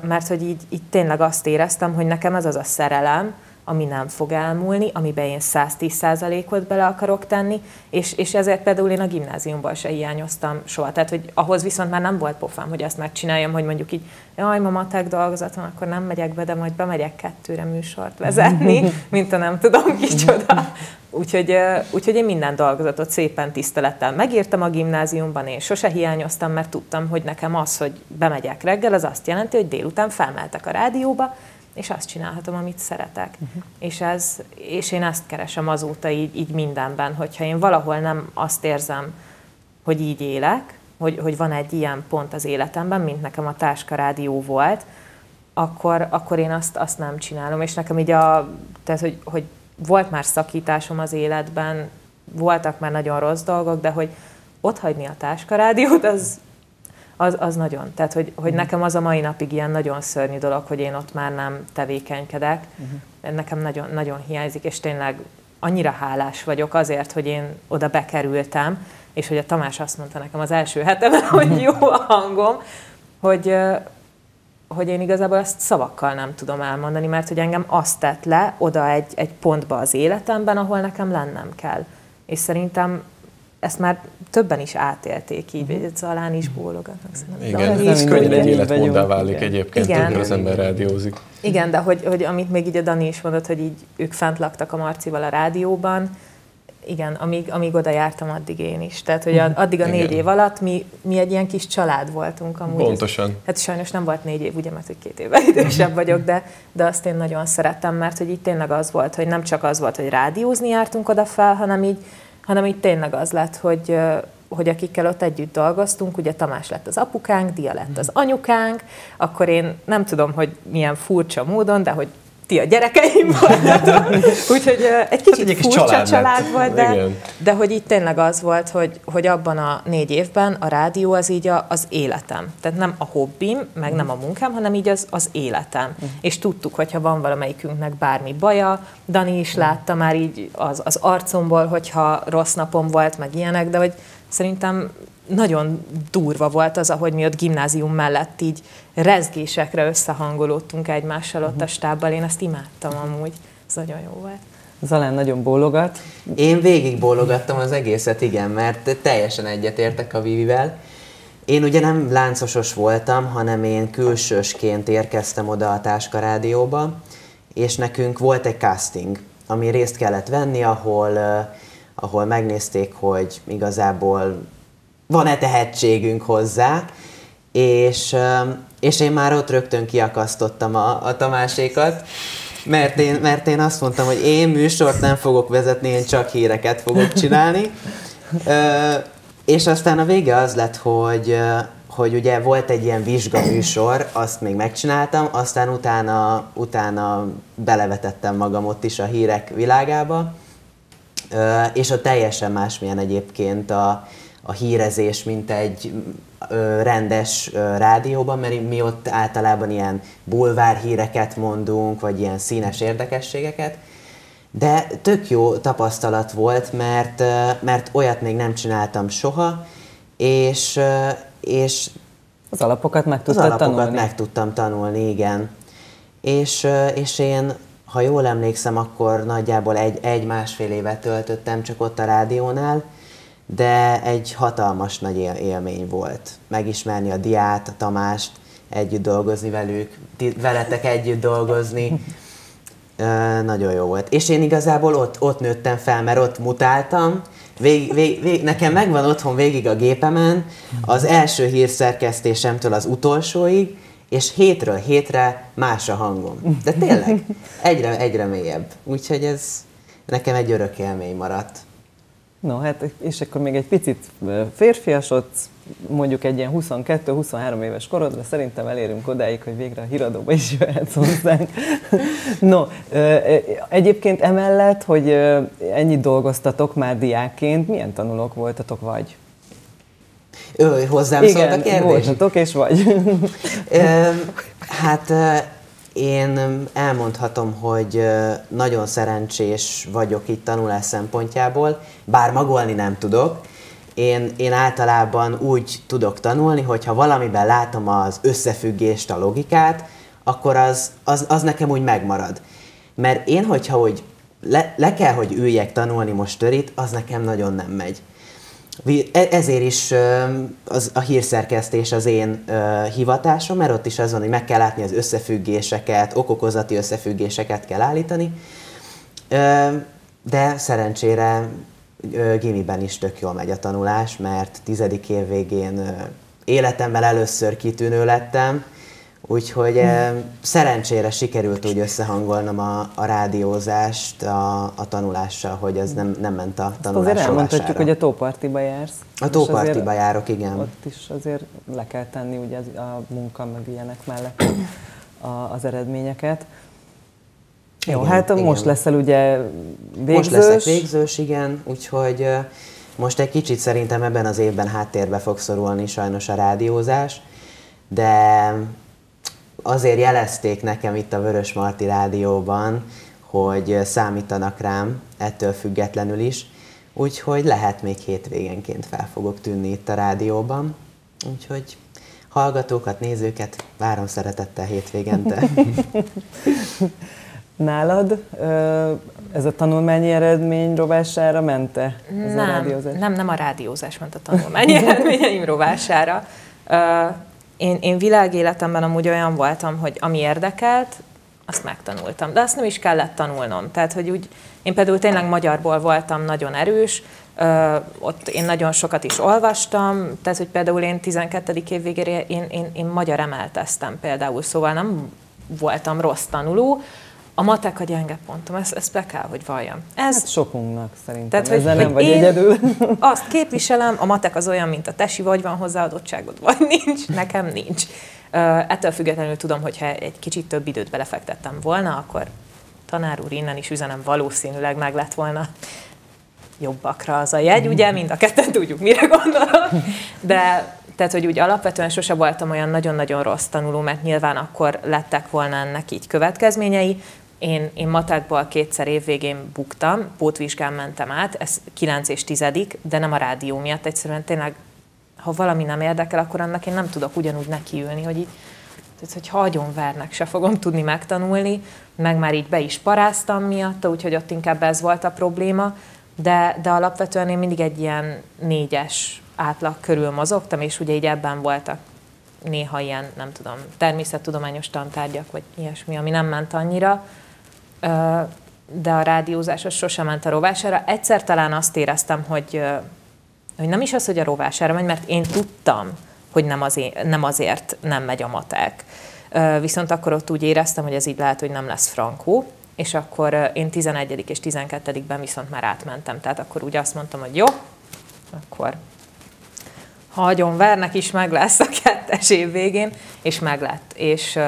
mert hogy így, így tényleg azt éreztem, hogy nekem ez az a szerelem, ami nem fog elmúlni, amiben én 110%-ot bele akarok tenni, és, és ezért például én a gimnáziumban se hiányoztam soha. Tehát, hogy ahhoz viszont már nem volt pofám, hogy ezt megcsináljam, hogy mondjuk így, jaj, ma matek dolgozat van, akkor nem megyek be, de majd bemegyek kettőre műsort vezetni, mint a nem tudom kicsoda. Úgyhogy, úgyhogy én minden dolgozatot szépen tisztelettel megírtam a gimnáziumban, én sose hiányoztam, mert tudtam, hogy nekem az, hogy bemegyek reggel, az azt jelenti, hogy délután felmeltek a rádióba, és azt csinálhatom, amit szeretek. Uh-huh. És, ez, és én ezt keresem azóta így, így mindenben, hogyha én valahol nem azt érzem, hogy így élek, hogy, hogy van egy ilyen pont az életemben, mint nekem a Táska Rádió volt, akkor, akkor én azt, azt nem csinálom. És nekem így a, tehát, hogy, hogy volt már szakításom az életben, voltak már nagyon rossz dolgok, de hogy ott hagyni a Táska Rádiót, az, az, az nagyon. Tehát, hogy, hogy nekem az a mai napig ilyen nagyon szörnyű dolog, hogy én ott már nem tevékenykedek. Uh-huh. Nekem nagyon, nagyon hiányzik, és tényleg annyira hálás vagyok azért, hogy én oda bekerültem, és hogy a Tamás azt mondta nekem az első hetemben, hogy jó a hangom, hogy, hogy én igazából ezt szavakkal nem tudom elmondani, mert hogy engem azt tett le oda egy, egy pontba az életemben, ahol nekem lennem kell. És szerintem ezt már többen is átélték így, uh-huh. Zalán is bólogatnak. Igen, ez ez, ez könnyen egy életmóddá válik igen. egyébként, Igen. amikor az ember rádiózik. Igen, de hogy, hogy amit még így a Dani is mondott, hogy így ők fent laktak a Marcival a rádióban, igen, amíg, amíg oda jártam, addig én is. Tehát, hogy addig a négy Igen. év alatt mi, mi egy ilyen kis család voltunk amúgy. Ez- Pontosan. Hát sajnos nem volt négy év, ugye, mert hogy két évvel idősebb vagyok, de, de azt én nagyon szerettem, mert hogy itt tényleg az volt, hogy nem csak az volt, hogy rádiózni jártunk oda fel, hanem így, hanem így tényleg az lett, hogy, hogy akikkel ott együtt dolgoztunk, ugye Tamás lett az apukánk, Dia lett az anyukánk, akkor én nem tudom, hogy milyen furcsa módon, de hogy ti a gyerekeim voltatok. Úgyhogy egy kicsit hát, furcsa család, család volt, de, de hogy itt tényleg az volt, hogy, hogy abban a négy évben a rádió az így a, az életem. Tehát nem a hobbim, meg nem a munkám, hanem így az, az életem. Uh-huh. És tudtuk, hogyha van valamelyikünknek bármi baja, Dani is látta már így az, az arcomból, hogyha rossz napom volt, meg ilyenek, de hogy szerintem nagyon durva volt az, ahogy mi ott gimnázium mellett így rezgésekre összehangolódtunk egymással ott a stábbal. Én ezt imádtam amúgy. Ez nagyon jó volt. Zalán nagyon bólogat. Én végig bólogattam az egészet, igen, mert teljesen egyetértek a Vivivel. Én ugye nem láncosos voltam, hanem én külsősként érkeztem oda a Táska Rádióba, és nekünk volt egy casting, ami részt kellett venni, ahol, uh, ahol megnézték, hogy igazából van-e tehetségünk hozzá, és, és én már ott rögtön kiakasztottam a, a Tamásékat, mert én, mert én azt mondtam, hogy én műsort nem fogok vezetni, én csak híreket fogok csinálni. és aztán a vége az lett, hogy, hogy ugye volt egy ilyen vizsgaműsor, azt még megcsináltam, aztán utána, utána belevetettem magam ott is a hírek világába, és ott teljesen másmilyen egyébként a, a hírezés, mint egy rendes rádióban, mert mi ott általában ilyen bulvár híreket mondunk, vagy ilyen színes érdekességeket. De tök jó tapasztalat volt, mert, mert olyat még nem csináltam soha, és, és az alapokat meg tudtad Az alapokat tanulni? meg tudtam tanulni, igen. És, és én, ha jól emlékszem, akkor nagyjából egy, egy-másfél évet töltöttem csak ott a rádiónál, de egy hatalmas nagy él- élmény volt. Megismerni a diát, a Tamást, együtt dolgozni velük, ti, veletek együtt dolgozni. Ö, nagyon jó volt. És én igazából ott, ott nőttem fel, mert ott mutáltam, Vég, vég, vég, nekem megvan otthon végig a gépemen, az első hírszerkesztésemtől az utolsóig, és hétről hétre más a hangom. De tényleg, egyre, egyre mélyebb. Úgyhogy ez nekem egy örök élmény maradt. No, hát és akkor még egy picit férfiasodsz, mondjuk egy ilyen 22-23 éves korodra, szerintem elérünk odáig, hogy végre a híradóba is jöhetsz hozzánk. No, egyébként emellett, hogy ennyit dolgoztatok már diákként, milyen tanulók voltatok vagy? Ő, hozzám Igen, szólt a kérdés? voltatok és vagy. hát én elmondhatom, hogy nagyon szerencsés vagyok itt tanulás szempontjából, bár magolni nem tudok. Én, én általában úgy tudok tanulni, hogy ha valamiben látom az összefüggést, a logikát, akkor az, az, az nekem úgy megmarad. Mert én, hogyha hogy le, le kell, hogy üljek tanulni most törit, az nekem nagyon nem megy. E- ezért is az, a hírszerkesztés az én hivatásom, mert ott is az van, hogy meg kell látni az összefüggéseket, okokozati összefüggéseket kell állítani. De szerencsére gimiben is tök jól megy a tanulás, mert tizedik év végén életemben először kitűnő lettem, Úgyhogy hmm. szerencsére sikerült úgy összehangolnom a, a rádiózást a, a tanulással, hogy ez nem, nem ment a tanulás Azért elmondhatjuk, hogy a tópartiba jársz. A tópartiba járok, igen. Ott is azért le kell tenni ugye a munka meg ilyenek mellett a, az eredményeket. Jó, igen, hát igen. most leszel ugye végzős. Most leszek végzős, igen, úgyhogy most egy kicsit szerintem ebben az évben háttérbe fog szorulni sajnos a rádiózás, de azért jelezték nekem itt a Vörös Marti Rádióban, hogy számítanak rám ettől függetlenül is, úgyhogy lehet még hétvégenként fel fogok tűnni itt a rádióban, úgyhogy hallgatókat, nézőket várom szeretettel hétvégente. Nálad ez a tanulmányi eredmény rovására mente? Ez nem, a rádiózás? nem, nem a rádiózás ment a tanulmányi eredményeim rovására én, én világéletemben amúgy olyan voltam, hogy ami érdekelt, azt megtanultam. De azt nem is kellett tanulnom. Tehát, hogy úgy, én például tényleg magyarból voltam nagyon erős, ö, ott én nagyon sokat is olvastam, tehát, hogy például én 12. év végére én, én, én magyar emelteztem például, szóval nem voltam rossz tanuló, A matek a gyenge pontom, ezt, ezt be kell, hogy valljam. Ez hát sokunknak szerintem, tehát, hogy, ezzel hogy nem vagy én egyedül. Azt képviselem, a matek az olyan, mint a tesi, vagy van hozzáadottságod, vagy nincs, nekem nincs. Uh, ettől függetlenül tudom, hogy ha egy kicsit több időt belefektettem volna, akkor tanár úr, innen is üzenem, valószínűleg meg lett volna jobbakra az a jegy, ugye, mind a ketten tudjuk, mire gondolok, de tehát, hogy úgy alapvetően sose voltam olyan nagyon-nagyon rossz tanuló, mert nyilván akkor lettek volna ennek így következményei. Én, én matekból kétszer évvégén buktam, pótvizsgán mentem át, ez 9 és 10 de nem a rádió miatt, egyszerűen tényleg, ha valami nem érdekel, akkor annak én nem tudok ugyanúgy nekiülni, hogy így, tehát, hogy hagyom vernek, se fogom tudni megtanulni, meg már így be is paráztam miatta, úgyhogy ott inkább ez volt a probléma, de, de alapvetően én mindig egy ilyen négyes átlag körül mozogtam, és ugye így ebben voltak néha ilyen, nem tudom, természettudományos tantárgyak, vagy ilyesmi, ami nem ment annyira, de a rádiózás az sosem ment a rovására. Egyszer talán azt éreztem, hogy, hogy nem is az, hogy a rovására megy, mert én tudtam, hogy nem, azért, nem azért nem megy a matek. Viszont akkor ott úgy éreztem, hogy ez így lehet, hogy nem lesz frankó, és akkor én 11. és 12-ben viszont már átmentem. Tehát akkor úgy azt mondtam, hogy jó, akkor hagyom, vernek is meg lesz a kettes év végén, és meg lett. És,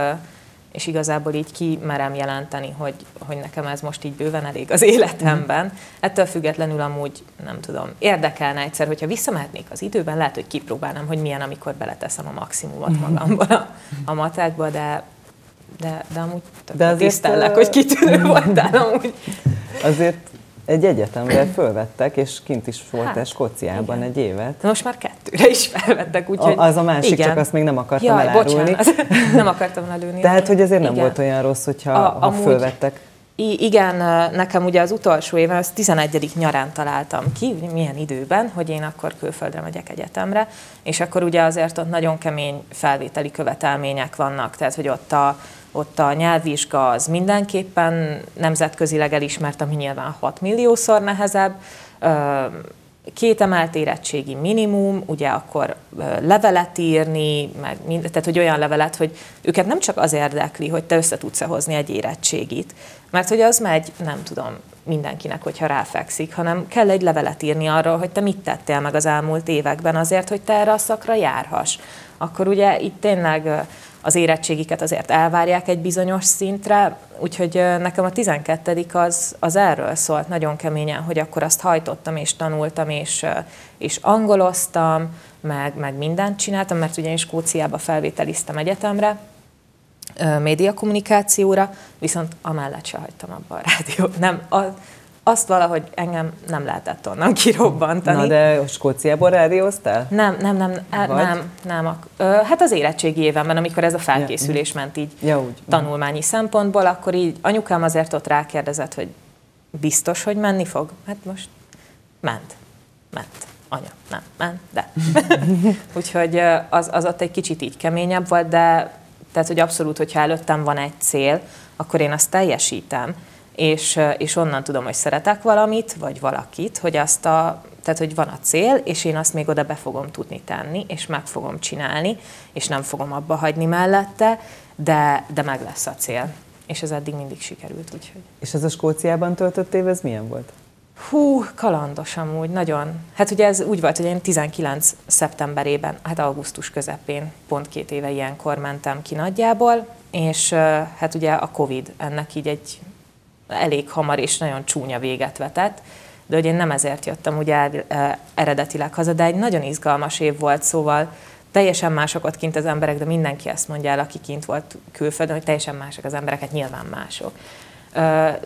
és igazából így ki merem jelenteni, hogy, hogy nekem ez most így bőven elég az életemben. Ettől függetlenül amúgy, nem tudom, érdekelne egyszer, hogyha visszamehetnék az időben, lehet, hogy kipróbálnám, hogy milyen, amikor beleteszem a maximumot magamból a, a matekba, de de, de amúgy de tisztellek, hogy kitűnő voltál amúgy. Azért egy egyetemre fölvettek, és kint is volt hát, Skóciában igen. egy évet. Most már kettőre is felvettek, úgyhogy... A, az a másik, igen. csak azt még nem akartam Jaj, elárulni. Bocsánat, nem akartam elárulni. Tehát, hogy azért nem igen. volt olyan rossz, hogyha a, ha amúgy, fölvettek. Igen, nekem ugye az utolsó éven, az 11. nyarán találtam ki, milyen időben, hogy én akkor külföldre megyek egyetemre, és akkor ugye azért ott nagyon kemény felvételi követelmények vannak, tehát hogy ott a ott a nyelvvizsga az mindenképpen nemzetközileg elismert, ami nyilván 6 milliószor nehezebb, két emelt érettségi minimum, ugye akkor levelet írni, meg mind, tehát hogy olyan levelet, hogy őket nem csak az érdekli, hogy te össze tudsz hozni egy érettségit, mert hogy az megy, nem tudom, mindenkinek, hogyha ráfekszik, hanem kell egy levelet írni arról, hogy te mit tettél meg az elmúlt években azért, hogy te erre a szakra járhass. Akkor ugye itt tényleg az érettségiket azért elvárják egy bizonyos szintre, úgyhogy nekem a 12. az, az erről szólt nagyon keményen, hogy akkor azt hajtottam és tanultam, és, és angoloztam, meg, meg mindent csináltam, mert én Skóciába felvételiztem egyetemre, médiakommunikációra, viszont amellett se hagytam abba a rádiót. Nem, a, azt valahogy engem nem lehetett onnan kirobbantani. Na de Skóciából rádióztál? Nem, nem, nem, e, Vagy? nem, nem. Hát az érettségi évemben, amikor ez a felkészülés ja. ment így ja, úgy. tanulmányi szempontból, akkor így anyukám azért ott rákérdezett, hogy biztos, hogy menni fog? Hát most ment. Ment. Anya, nem, ment, de. Úgyhogy az, az ott egy kicsit így keményebb volt, de tehát, hogy abszolút, hogyha előttem van egy cél, akkor én azt teljesítem és, és onnan tudom, hogy szeretek valamit, vagy valakit, hogy azt a, tehát, hogy van a cél, és én azt még oda be fogom tudni tenni, és meg fogom csinálni, és nem fogom abba hagyni mellette, de, de meg lesz a cél. És ez eddig mindig sikerült, úgyhogy. És ez a Skóciában töltött év, ez milyen volt? Hú, kalandos amúgy, nagyon. Hát ugye ez úgy volt, hogy én 19 szeptemberében, hát augusztus közepén, pont két éve ilyenkor mentem ki nagyjából, és hát ugye a Covid ennek így egy elég hamar és nagyon csúnya véget vetett, de hogy én nem ezért jöttem ugye eredetileg haza, de egy nagyon izgalmas év volt, szóval teljesen mások ott kint az emberek, de mindenki ezt mondja el, aki kint volt külföldön, hogy teljesen mások az emberek, hát nyilván mások.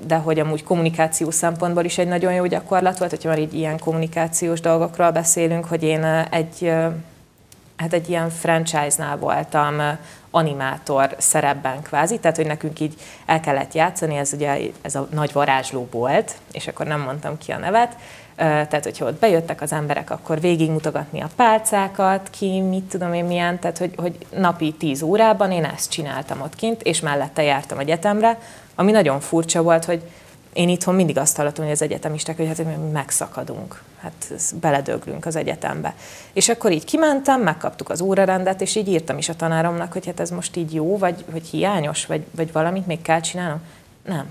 De hogy amúgy kommunikáció szempontból is egy nagyon jó gyakorlat volt, hogyha már így ilyen kommunikációs dolgokról beszélünk, hogy én egy, hát egy ilyen franchise-nál voltam animátor szerepben kvázi, tehát hogy nekünk így el kellett játszani, ez ugye ez a nagy varázsló volt, és akkor nem mondtam ki a nevet, tehát hogyha ott bejöttek az emberek, akkor végigmutogatni a pálcákat, ki, mit tudom én milyen, tehát hogy, hogy napi 10 órában én ezt csináltam ott kint, és mellette jártam egyetemre, ami nagyon furcsa volt, hogy én itthon mindig azt hallottam, hogy az egyetemisták, hogy hát megszakadunk, hát beledöglünk az egyetembe. És akkor így kimentem, megkaptuk az órarendet, és így írtam is a tanáromnak, hogy hát ez most így jó, vagy hogy hiányos, vagy, vagy valamit még kell csinálnom. nem.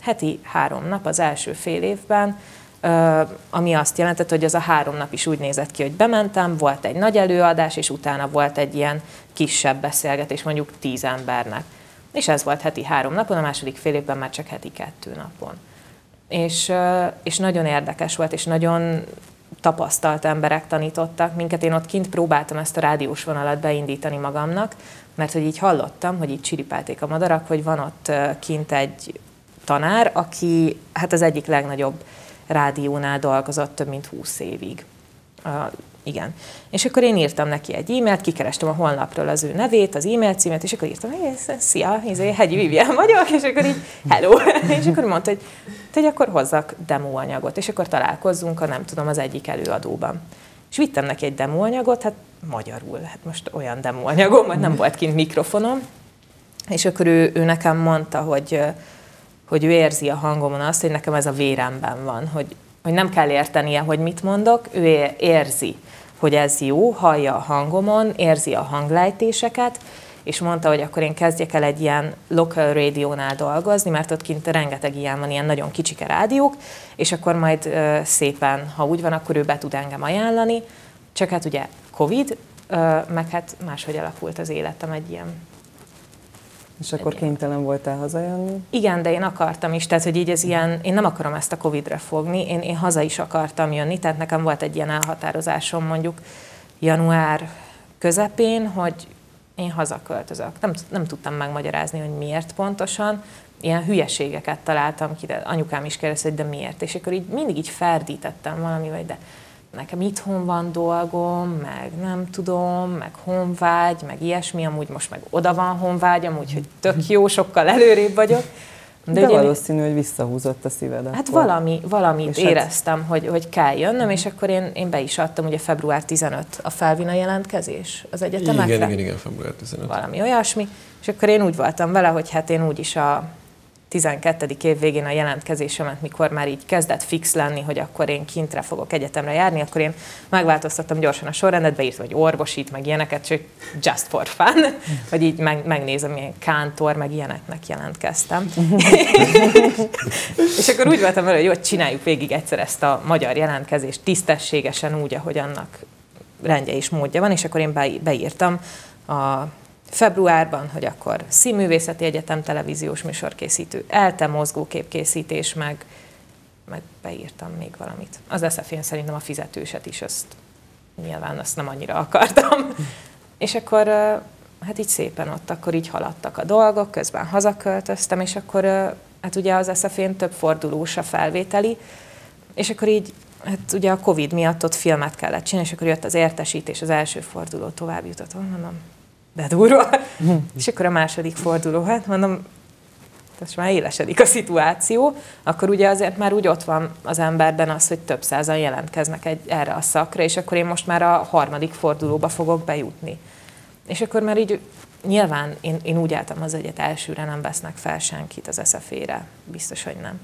Heti három nap az első fél évben, ami azt jelentett, hogy az a három nap is úgy nézett ki, hogy bementem, volt egy nagy előadás, és utána volt egy ilyen kisebb beszélgetés, mondjuk tíz embernek. És ez volt heti három napon, a második fél évben már csak heti kettő napon. És, és nagyon érdekes volt, és nagyon tapasztalt emberek tanítottak minket. Én ott kint próbáltam ezt a rádiós vonalat beindítani magamnak, mert hogy így hallottam, hogy így csiripálték a madarak, hogy van ott kint egy tanár, aki hát az egyik legnagyobb rádiónál dolgozott több mint 20 évig. Igen. És akkor én írtam neki egy e-mailt, kikerestem a honlapról az ő nevét, az e-mail címet, és akkor írtam, hogy szia, izé, Hegyi Vivian vagyok, és akkor így, hello. és akkor mondta, hogy hogy akkor hozzak demóanyagot, és akkor találkozzunk a nem tudom, az egyik előadóban. És vittem neki egy demóanyagot, hát magyarul, hát most olyan demóanyagom, hogy nem volt kint mikrofonom, és akkor ő, ő nekem mondta, hogy, hogy ő érzi a hangomon azt, hogy nekem ez a véremben van, hogy, hogy nem kell értenie, hogy mit mondok, ő érzi, hogy ez jó, hallja a hangomon, érzi a hanglejtéseket, és mondta, hogy akkor én kezdjek el egy ilyen local rádiónál dolgozni, mert ott kint rengeteg ilyen van, ilyen nagyon kicsike rádiók, és akkor majd uh, szépen, ha úgy van, akkor ő be tud engem ajánlani. Csak hát ugye Covid, uh, meg hát máshogy alakult az életem egy ilyen és akkor kénytelen voltál hazajönni? Igen, de én akartam is, tehát hogy így ez ilyen, én nem akarom ezt a Covid-re fogni, én, én haza is akartam jönni, tehát nekem volt egy ilyen elhatározásom mondjuk január közepén, hogy én hazaköltözök. Nem, nem tudtam megmagyarázni, hogy miért pontosan. Ilyen hülyeségeket találtam ki, de anyukám is kérdezte, hogy de miért. És akkor így mindig így ferdítettem valami, vagy de nekem itthon van dolgom, meg nem tudom, meg honvágy, meg ilyesmi, amúgy most meg oda van honvágyam, úgyhogy tök jó, sokkal előrébb vagyok. De, de valószínű, hogy visszahúzott a szíved. Hát akkor. valami, valamit és hát- éreztem, hát... hogy, hogy kell jönnöm, és akkor én, én be is adtam, ugye február 15 a felvina jelentkezés az egyetemekre. Igen, igen, igen, február 15. Valami olyasmi. És akkor én úgy voltam vele, hogy hát én úgyis a 12. év végén a jelentkezésemet, mikor már így kezdett fix lenni, hogy akkor én kintre fogok egyetemre járni, akkor én megváltoztattam gyorsan a sorrendet, beírtam, hogy orvosit, meg ilyeneket, csak just for fun, hogy így meg, megnézem, milyen kántor, meg ilyeneknek jelentkeztem. és akkor úgy voltam vele, hogy jó, csináljuk végig egyszer ezt a magyar jelentkezést tisztességesen úgy, ahogy annak rendje és módja van, és akkor én beírtam a februárban, hogy akkor Színművészeti Egyetem televíziós műsorkészítő, ELTE mozgóképkészítés, meg, meg beírtam még valamit. Az SZF-én szerintem a fizetőset is, azt nyilván azt nem annyira akartam. és akkor hát így szépen ott akkor így haladtak a dolgok, közben hazaköltöztem, és akkor hát ugye az SZF-én több fordulós a felvételi, és akkor így hát ugye a Covid miatt ott filmet kellett csinálni, és akkor jött az értesítés, az első forduló tovább jutott, mondom, de durva. és akkor a második forduló, hát mondom, most már élesedik a szituáció, akkor ugye azért már úgy ott van az emberben az, hogy több százan jelentkeznek egy, erre a szakra, és akkor én most már a harmadik fordulóba fogok bejutni. És akkor már így nyilván én, én úgy álltam az egyet elsőre nem vesznek fel senkit az eszefére, biztos, hogy nem.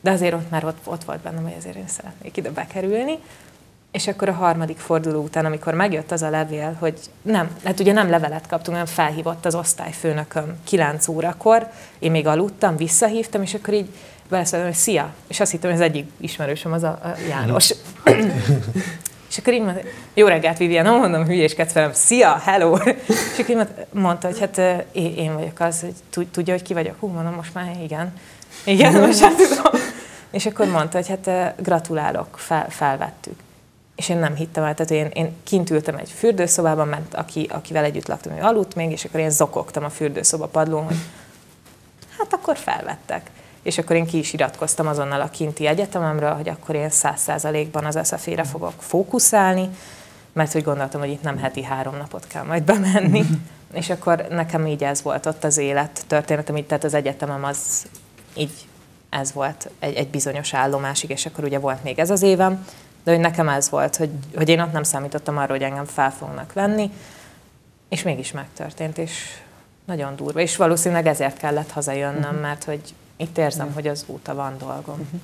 De azért ott már ott, ott volt bennem, hogy azért én szeretnék ide bekerülni. És akkor a harmadik forduló után, amikor megjött az a levél, hogy nem, hát ugye nem levelet kaptunk, hanem felhívott az osztályfőnököm 9 órakor, én még aludtam, visszahívtam, és akkor így beleszóltam, hogy szia, és azt hittem, hogy az egyik ismerősöm az a, a János. és akkor így mondta, jó reggelt, Vivian, nem mondom, hülyéskedsz velem, szia, hello. és akkor így mondta, hogy hát én vagyok az, hogy tudja, hogy ki vagyok. Hú, mondom, most már igen. Igen, most hát tudom. És akkor mondta, hogy hát gratulálok, fel, felvettük és én nem hittem el, tehát én, én kint ültem egy fürdőszobában, mert aki, akivel együtt laktam, ő aludt még, és akkor én zokogtam a fürdőszoba padlón, hogy hát akkor felvettek. És akkor én ki is iratkoztam azonnal a kinti egyetememről, hogy akkor én száz százalékban az SZF-ére fogok fókuszálni, mert hogy gondoltam, hogy itt nem heti három napot kell majd bemenni. és akkor nekem így ez volt ott az élet történetem, így, tehát az egyetemem az így ez volt egy, egy bizonyos állomásig, és akkor ugye volt még ez az évem, de hogy nekem ez volt, hogy, hogy én ott nem számítottam arra, hogy engem fel fognak venni, és mégis megtörtént, és nagyon durva. És valószínűleg ezért kellett hazajönnöm, uh-huh. mert hogy itt érzem, uh-huh. hogy az úta van dolgom. Uh-huh.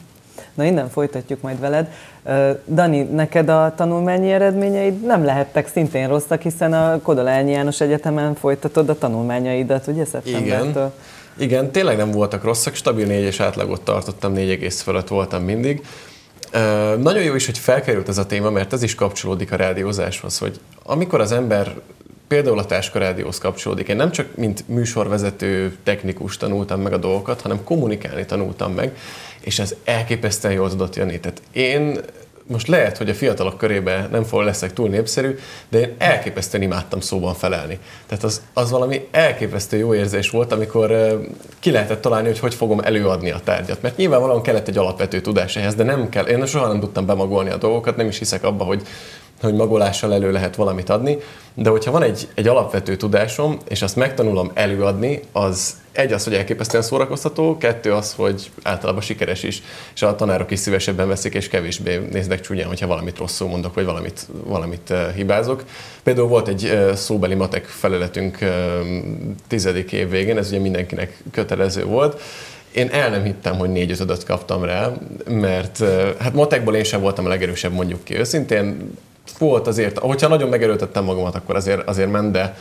Na innen folytatjuk majd veled. Dani, neked a tanulmányi eredményeid nem lehettek szintén rosszak, hiszen a Kodolányi János Egyetemen folytatod a tanulmányaidat, ugye szeptembertől? Igen. Igen, tényleg nem voltak rosszak, stabil négyes átlagot tartottam, négy egész fölött voltam mindig. Nagyon jó is, hogy felkerült ez a téma, mert ez is kapcsolódik a rádiózáshoz, hogy amikor az ember például a táskarádióhoz kapcsolódik. Én nem csak mint műsorvezető technikus tanultam meg a dolgokat, hanem kommunikálni tanultam meg, és ez elképesztően jól tudott jönni. Tehát én most lehet, hogy a fiatalok körében nem fog leszek túl népszerű, de én elképesztően imádtam szóban felelni. Tehát az, az valami elképesztő jó érzés volt, amikor ki lehetett találni, hogy hogy fogom előadni a tárgyat. Mert nyilvánvalóan kellett egy alapvető tudás ehhez, de nem kell. Én soha nem tudtam bemagolni a dolgokat, nem is hiszek abba, hogy hogy magolással elő lehet valamit adni, de hogyha van egy, egy alapvető tudásom, és azt megtanulom előadni, az egy az, hogy elképesztően szórakoztató, kettő az, hogy általában sikeres is, és a tanárok is szívesebben veszik, és kevésbé néznek csúnyán, hogyha valamit rosszul mondok, vagy valamit, valamit hibázok. Például volt egy szóbeli matek felületünk uh, tizedik év végén, ez ugye mindenkinek kötelező volt, én el nem hittem, hogy négy ötödöt kaptam rá, mert hát matekból én sem voltam a legerősebb, mondjuk ki őszintén, volt azért, hogyha nagyon megerőltettem magamat, akkor azért, azért ment, de,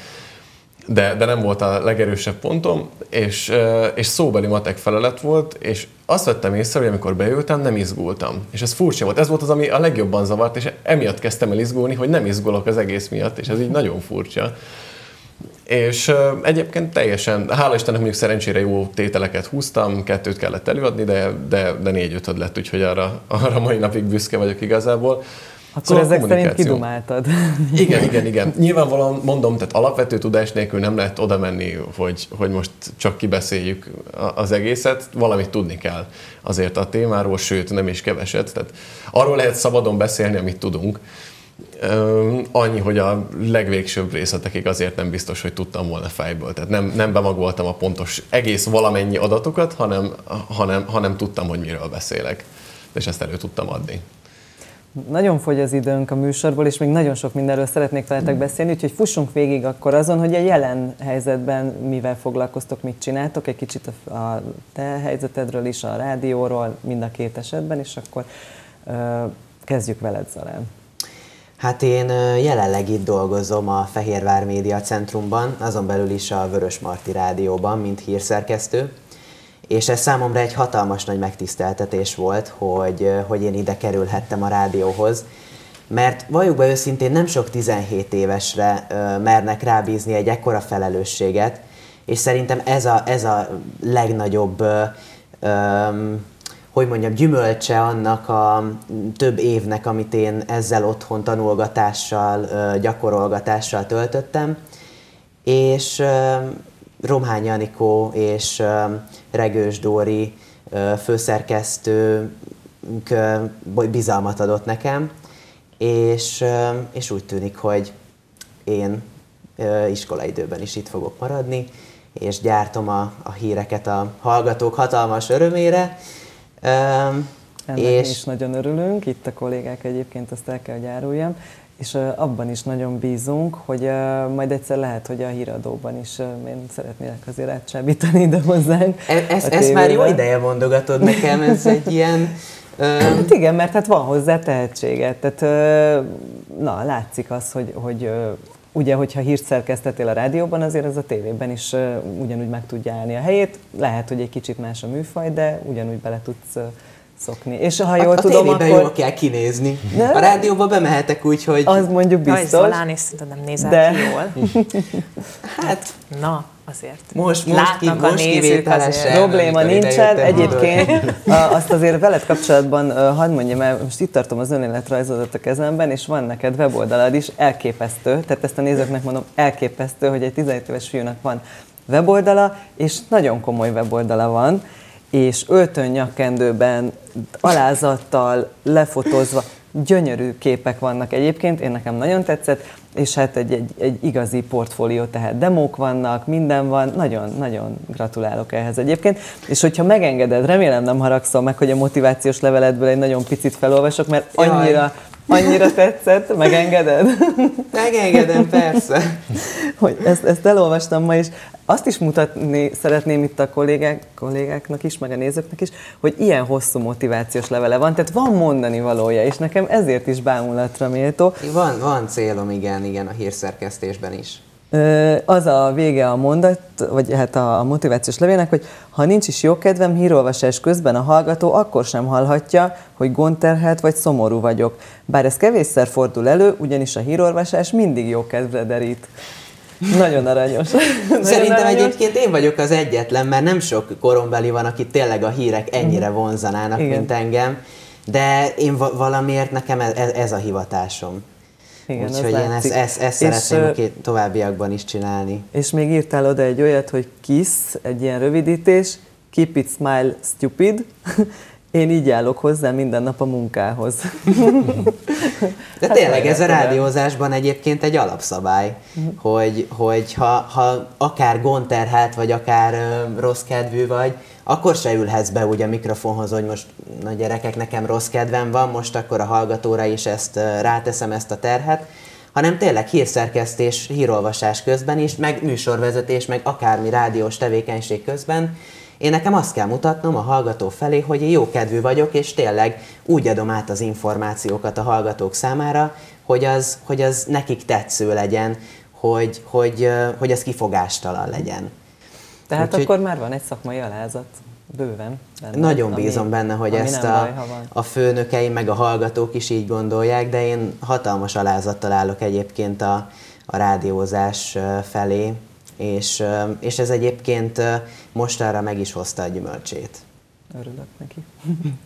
de, de nem volt a legerősebb pontom, és, és szóbeli matek felelet volt, és azt vettem észre, hogy amikor beültem, nem izgultam. És ez furcsa volt. Ez volt az, ami a legjobban zavart, és emiatt kezdtem el izgulni, hogy nem izgulok az egész miatt, és ez így nagyon furcsa. És uh, egyébként teljesen, hála Istennek mondjuk szerencsére jó tételeket húztam, kettőt kellett előadni, de, de, de négy ötöd lett, úgyhogy arra, arra mai napig büszke vagyok igazából. Akkor szóval ezek szerint kidumáltad. Igen, igen, igen. Nyilvánvalóan mondom, tehát alapvető tudás nélkül nem lehet oda menni, hogy, hogy most csak kibeszéljük az egészet, valamit tudni kell azért a témáról, sőt nem is keveset. Tehát arról lehet szabadon beszélni, amit tudunk. Annyi, hogy a legvégsőbb részletekig azért nem biztos, hogy tudtam volna fejből. Tehát nem, nem bemagoltam a pontos egész valamennyi adatokat, hanem, hanem, hanem tudtam, hogy miről beszélek. És ezt elő tudtam adni. Nagyon fogy az időnk a műsorból, és még nagyon sok mindenről szeretnék veletek beszélni, úgyhogy fussunk végig akkor azon, hogy a jelen helyzetben mivel foglalkoztok, mit csináltok, egy kicsit a te helyzetedről is, a rádióról, mind a két esetben, és akkor uh, kezdjük veled, Zalán. Hát én jelenleg itt dolgozom a Fehérvár Média Centrumban, azon belül is a Vörös Marti Rádióban, mint hírszerkesztő. És ez számomra egy hatalmas nagy megtiszteltetés volt, hogy, hogy én ide kerülhettem a rádióhoz, mert valljuk be őszintén nem sok 17 évesre mernek rábízni egy ekkora felelősséget, és szerintem ez a, ez a legnagyobb, hogy mondjam, gyümölcse annak a több évnek, amit én ezzel otthon tanulgatással, gyakorolgatással töltöttem, és Romhány Anikó és Regős Dóri főszerkesztőnk bizalmat adott nekem, és, és úgy tűnik, hogy én iskolaidőben is itt fogok maradni, és gyártom a, a híreket a hallgatók hatalmas örömére. Ennek és... is nagyon örülünk, itt a kollégák egyébként, azt el kell, hogy áruljam és abban is nagyon bízunk, hogy majd egyszer lehet, hogy a híradóban is én szeretnélek azért átsábítani ide hozzánk. E- ez, ezt már jó ideje mondogatod nekem, ez egy ilyen... Hát igen, mert hát van hozzá tehetséget. Tehát, na, látszik az, hogy, hogy ugye, hogyha hírt szerkesztetél a rádióban, azért ez a tévében is ugyanúgy meg tudja állni a helyét. Lehet, hogy egy kicsit más a műfaj, de ugyanúgy bele tudsz szokni. És ha jól a, tudom, a akkor... jól kell kinézni. Ne? A rádióba bemehetek úgy, hogy... Az mondjuk biztos. Zolán is nem nézel de... ki jól. hát... Na, azért. Most, most, Látnak ki, most kivételesen. Probléma nincsen. Egyébként azt azért veled kapcsolatban hadd mondjam el, most itt tartom az önéletrajzodat a kezemben, és van neked weboldalad is, elképesztő, tehát ezt a nézőknek mondom, elképesztő, hogy egy 17 éves fiúnak van weboldala, és nagyon komoly weboldala van, és öltönnyakendőben, alázattal, lefotózva, gyönyörű képek vannak egyébként, én nekem nagyon tetszett, és hát egy, egy, egy igazi portfólió, tehát demók vannak, minden van, nagyon-nagyon gratulálok ehhez egyébként. És hogyha megengeded, remélem nem haragszol meg, hogy a motivációs leveledből egy nagyon picit felolvasok, mert annyira, Annyira tetszett, megengeded? Megengedem, persze. hogy ezt, ezt elolvastam ma, és azt is mutatni szeretném itt a kollégák, kollégáknak is, meg a nézőknek is, hogy ilyen hosszú motivációs levele van, tehát van mondani valója, és nekem ezért is bámulatra méltó. Van, van célom, igen, igen, a hírszerkesztésben is. Az a vége a mondat, vagy hát a motivációs levélnek, hogy ha nincs is jó kedvem, hírolvasás közben a hallgató akkor sem hallhatja, hogy gondterhelt vagy szomorú vagyok. Bár ez kevésszer fordul elő, ugyanis a hírolvasás mindig jó kedvre derít. Nagyon aranyos. Szerintem aranyos. egyébként én vagyok az egyetlen, mert nem sok korombeli van, aki tényleg a hírek ennyire mhm. vonzanának, Igen. mint engem. De én valamiért nekem ez, ez a hivatásom. Igen, Úgyhogy én ezt, ezt, ezt szeretném és, továbbiakban is csinálni. És még írtál oda egy olyat, hogy KISS, egy ilyen rövidítés, Keep it smile stupid. Én így állok hozzá minden nap a munkához. De hát tényleg ez a rádiózásban egyébként egy alapszabály, uh-huh. hogy, hogy ha, ha akár gondterhelt, vagy akár ö, rossz kedvű vagy, akkor se ülhetsz be úgy a mikrofonhoz, hogy most na gyerekek, nekem rossz kedvem van, most akkor a hallgatóra is ezt ráteszem ezt a terhet, hanem tényleg hírszerkesztés, hírolvasás közben is, meg műsorvezetés, meg akármi rádiós tevékenység közben, én nekem azt kell mutatnom a hallgató felé, hogy jó kedvű vagyok, és tényleg úgy adom át az információkat a hallgatók számára, hogy az, hogy az nekik tetsző legyen, hogy, hogy, hogy az kifogástalan legyen. Tehát Úgy, akkor már van egy szakmai alázat bőven. Benne, nagyon ami, bízom benne, hogy ezt a, baj, a főnökeim meg a hallgatók is így gondolják, de én hatalmas alázattal állok egyébként a, a rádiózás felé, és, és ez egyébként mostanra meg is hozta a gyümölcsét. Örülök neki.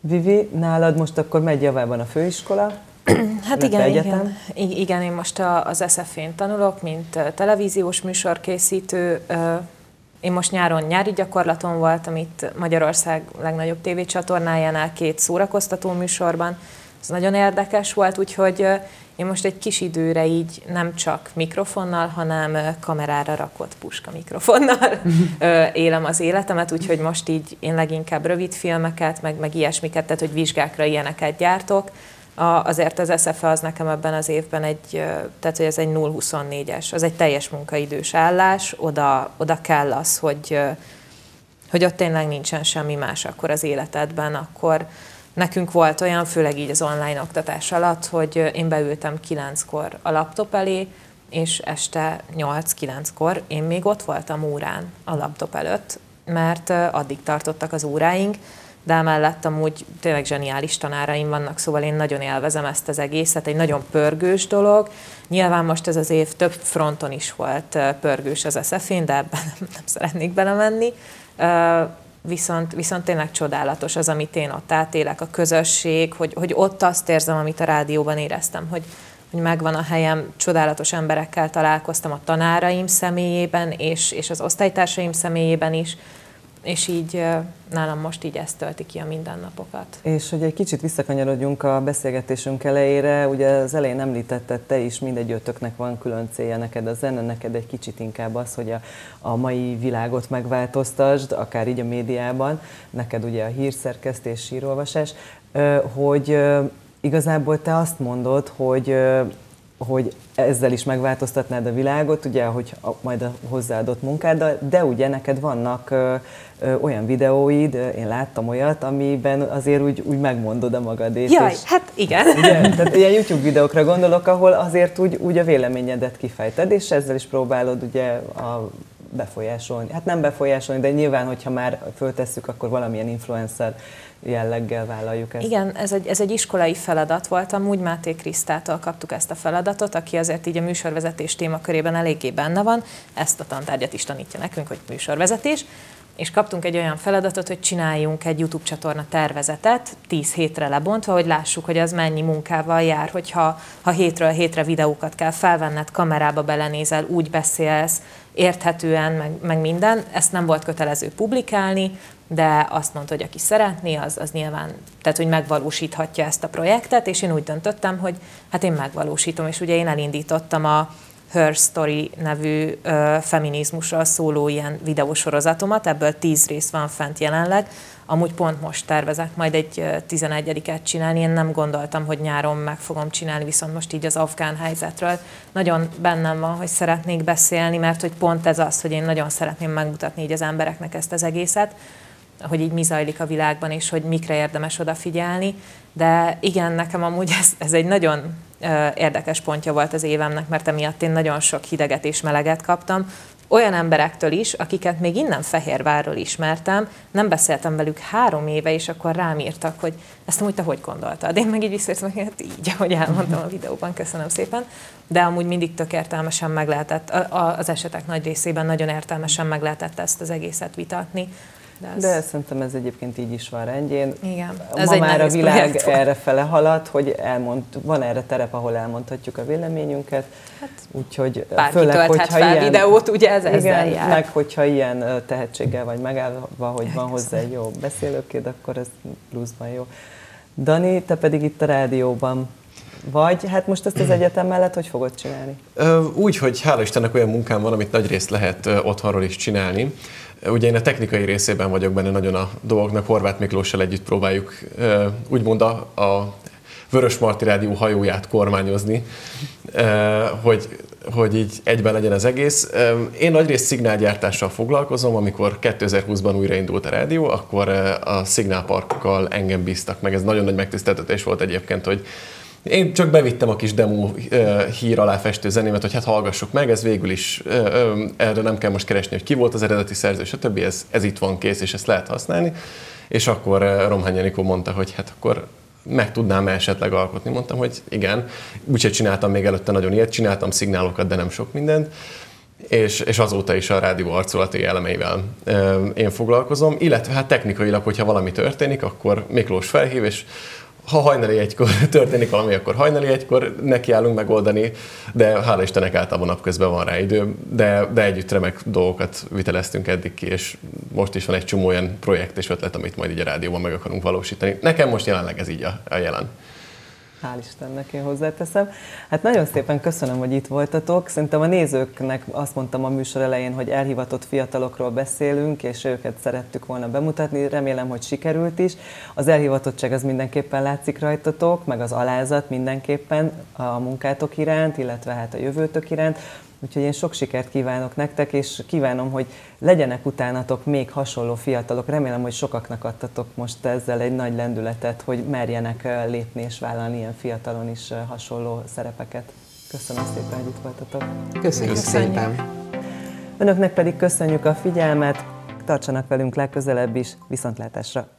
Vivi, nálad most akkor megy javában a főiskola? Hát igen, egyetem. igen, igen, én most az SF-én tanulok, mint televíziós műsorkészítő. Én most nyáron nyári gyakorlaton voltam itt Magyarország legnagyobb tévécsatornájánál két szórakoztató műsorban. Ez nagyon érdekes volt, úgyhogy én most egy kis időre így nem csak mikrofonnal, hanem kamerára rakott puska mikrofonnal élem az életemet, úgyhogy most így én leginkább rövid filmeket, meg, meg ilyesmiket, tehát hogy vizsgákra ilyeneket gyártok. A, azért az SFE az nekem ebben az évben egy, tehát hogy ez egy 0-24-es, az egy teljes munkaidős állás, oda, oda kell az, hogy, hogy ott tényleg nincsen semmi más akkor az életedben, akkor, Nekünk volt olyan, főleg így az online oktatás alatt, hogy én beültem kilenckor a laptop elé, és este 8-9-kor én még ott voltam órán a laptop előtt, mert addig tartottak az óráink, de emellett amúgy tényleg zseniális tanáraim vannak, szóval én nagyon élvezem ezt az egészet, egy nagyon pörgős dolog. Nyilván most ez az év több fronton is volt pörgős az SZF-én, de ebben nem, nem szeretnék belemenni. Viszont, viszont tényleg csodálatos az, amit én ott átélek, a közösség, hogy, hogy ott azt érzem, amit a rádióban éreztem, hogy, hogy megvan a helyem, csodálatos emberekkel találkoztam a tanáraim személyében, és, és az osztálytársaim személyében is, és így nálam most így ezt tölti ki a mindennapokat. És hogy egy kicsit visszakanyarodjunk a beszélgetésünk elejére, ugye az elején említetted te is, mindegy ötöknek van külön célja, neked a zene, neked egy kicsit inkább az, hogy a, a mai világot megváltoztasd, akár így a médiában, neked ugye a hírszerkesztés, hírolvasás, hogy igazából te azt mondod, hogy hogy ezzel is megváltoztatnád a világot, ugye, hogy a, majd a hozzáadott munkáddal, de ugye neked vannak ö, ö, olyan videóid, én láttam olyat, amiben azért úgy, úgy megmondod a magadét. Jaj, és, hát igen. Ugye, tehát ilyen YouTube videókra gondolok, ahol azért úgy, úgy a véleményedet kifejted, és ezzel is próbálod ugye a befolyásolni. Hát nem befolyásolni, de nyilván, hogyha már föltesszük, akkor valamilyen influencer jelleggel vállaljuk ezt. Igen, ez egy, ez egy iskolai feladat volt, amúgy Máté Krisztától kaptuk ezt a feladatot, aki azért így a műsorvezetés témakörében eléggé benne van, ezt a tantárgyat is tanítja nekünk, hogy műsorvezetés, és kaptunk egy olyan feladatot, hogy csináljunk egy YouTube csatorna tervezetet, 10 hétre lebontva, hogy lássuk, hogy az mennyi munkával jár, hogyha ha hétről hétre videókat kell felvenned, kamerába belenézel, úgy beszélsz, érthetően, meg, meg minden. Ezt nem volt kötelező publikálni, de azt mondta, hogy aki szeretné, az, az nyilván, tehát hogy megvalósíthatja ezt a projektet, és én úgy döntöttem, hogy hát én megvalósítom, és ugye én elindítottam a Her Story nevű ö, feminizmusról szóló ilyen videósorozatomat, ebből tíz rész van fent jelenleg, amúgy pont most tervezek majd egy 11-et csinálni, én nem gondoltam, hogy nyáron meg fogom csinálni, viszont most így az afgán helyzetről nagyon bennem van, hogy szeretnék beszélni, mert hogy pont ez az, hogy én nagyon szeretném megmutatni így az embereknek ezt az egészet, hogy így mi zajlik a világban, és hogy mikre érdemes odafigyelni. De igen, nekem amúgy ez, ez egy nagyon érdekes pontja volt az évemnek, mert emiatt én nagyon sok hideget és meleget kaptam, olyan emberektől is, akiket még innen Fehérvárról ismertem, nem beszéltem velük három éve, és akkor rám írtak, hogy ezt amúgy te hogy gondoltad? Én meg így visszaértem, hogy hát így, ahogy elmondtam a videóban, köszönöm szépen. De amúgy mindig tök értelmesen meg lehetett, az esetek nagy részében nagyon értelmesen meg lehetett ezt az egészet vitatni. De, ez... De szerintem ez egyébként így is van rendjén. Igen. Ez Ma egy már a világ erre fele halad, hogy elmond, van erre terep, ahol elmondhatjuk a véleményünket. Hát, Úgyhogy főleg, hogyha fel ilyen, videót, ugye ez igen, ezzel jár. meg hogyha ilyen tehetséggel vagy megállva, hogy van hozzá egy jó beszélőkéd, akkor ez pluszban jó. Dani, te pedig itt a rádióban vagy hát most ezt az egyetem mellett hogy fogod csinálni? Úgy, hogy hála Istennek olyan munkám van, amit nagy részt lehet otthonról is csinálni. Ugye én a technikai részében vagyok benne nagyon a dolgoknak, Horváth Miklóssal együtt próbáljuk úgymond a, a Vörös Marti Rádió hajóját kormányozni, hogy, hogy így egyben legyen az egész. Én nagyrészt szignálgyártással foglalkozom, amikor 2020-ban újraindult a rádió, akkor a szignálparkkal engem bíztak meg. Ez nagyon nagy megtiszteltetés volt egyébként, hogy én csak bevittem a kis demo hír alá festő zenémet, hogy hát hallgassuk meg, ez végül is, erre nem kell most keresni, hogy ki volt az eredeti szerző, stb. Ez, ez itt van kész, és ezt lehet használni. És akkor Romhány Janikó mondta, hogy hát akkor meg tudnám esetleg alkotni. Mondtam, hogy igen. Úgyhogy csináltam még előtte nagyon ilyet, csináltam szignálokat, de nem sok mindent. És, és azóta is a rádió arculati elemeivel én foglalkozom, illetve hát technikailag, hogyha valami történik, akkor Miklós felhív, és ha hajnali egykor történik valami, akkor hajnali egykor nekiállunk megoldani, de hála Istennek általában napközben van rá idő, de, de együtt remek dolgokat viteleztünk eddig ki, és most is van egy csomó olyan projekt és ötlet, amit majd így a rádióban meg akarunk valósítani. Nekem most jelenleg ez így a, a jelen. Hál' Istennek én hozzáteszem. Hát nagyon szépen köszönöm, hogy itt voltatok. Szerintem a nézőknek azt mondtam a műsor elején, hogy elhivatott fiatalokról beszélünk, és őket szerettük volna bemutatni. Remélem, hogy sikerült is. Az elhivatottság az mindenképpen látszik rajtatok, meg az alázat mindenképpen a munkátok iránt, illetve hát a jövőtök iránt. Úgyhogy én sok sikert kívánok nektek, és kívánom, hogy legyenek utánatok még hasonló fiatalok. Remélem, hogy sokaknak adtatok most ezzel egy nagy lendületet, hogy merjenek lépni és vállalni ilyen fiatalon is hasonló szerepeket. Köszönöm szépen, hogy itt voltatok. Köszönjük, Köszönjük. szépen. Önöknek pedig köszönjük a figyelmet, tartsanak velünk legközelebb is, viszontlátásra!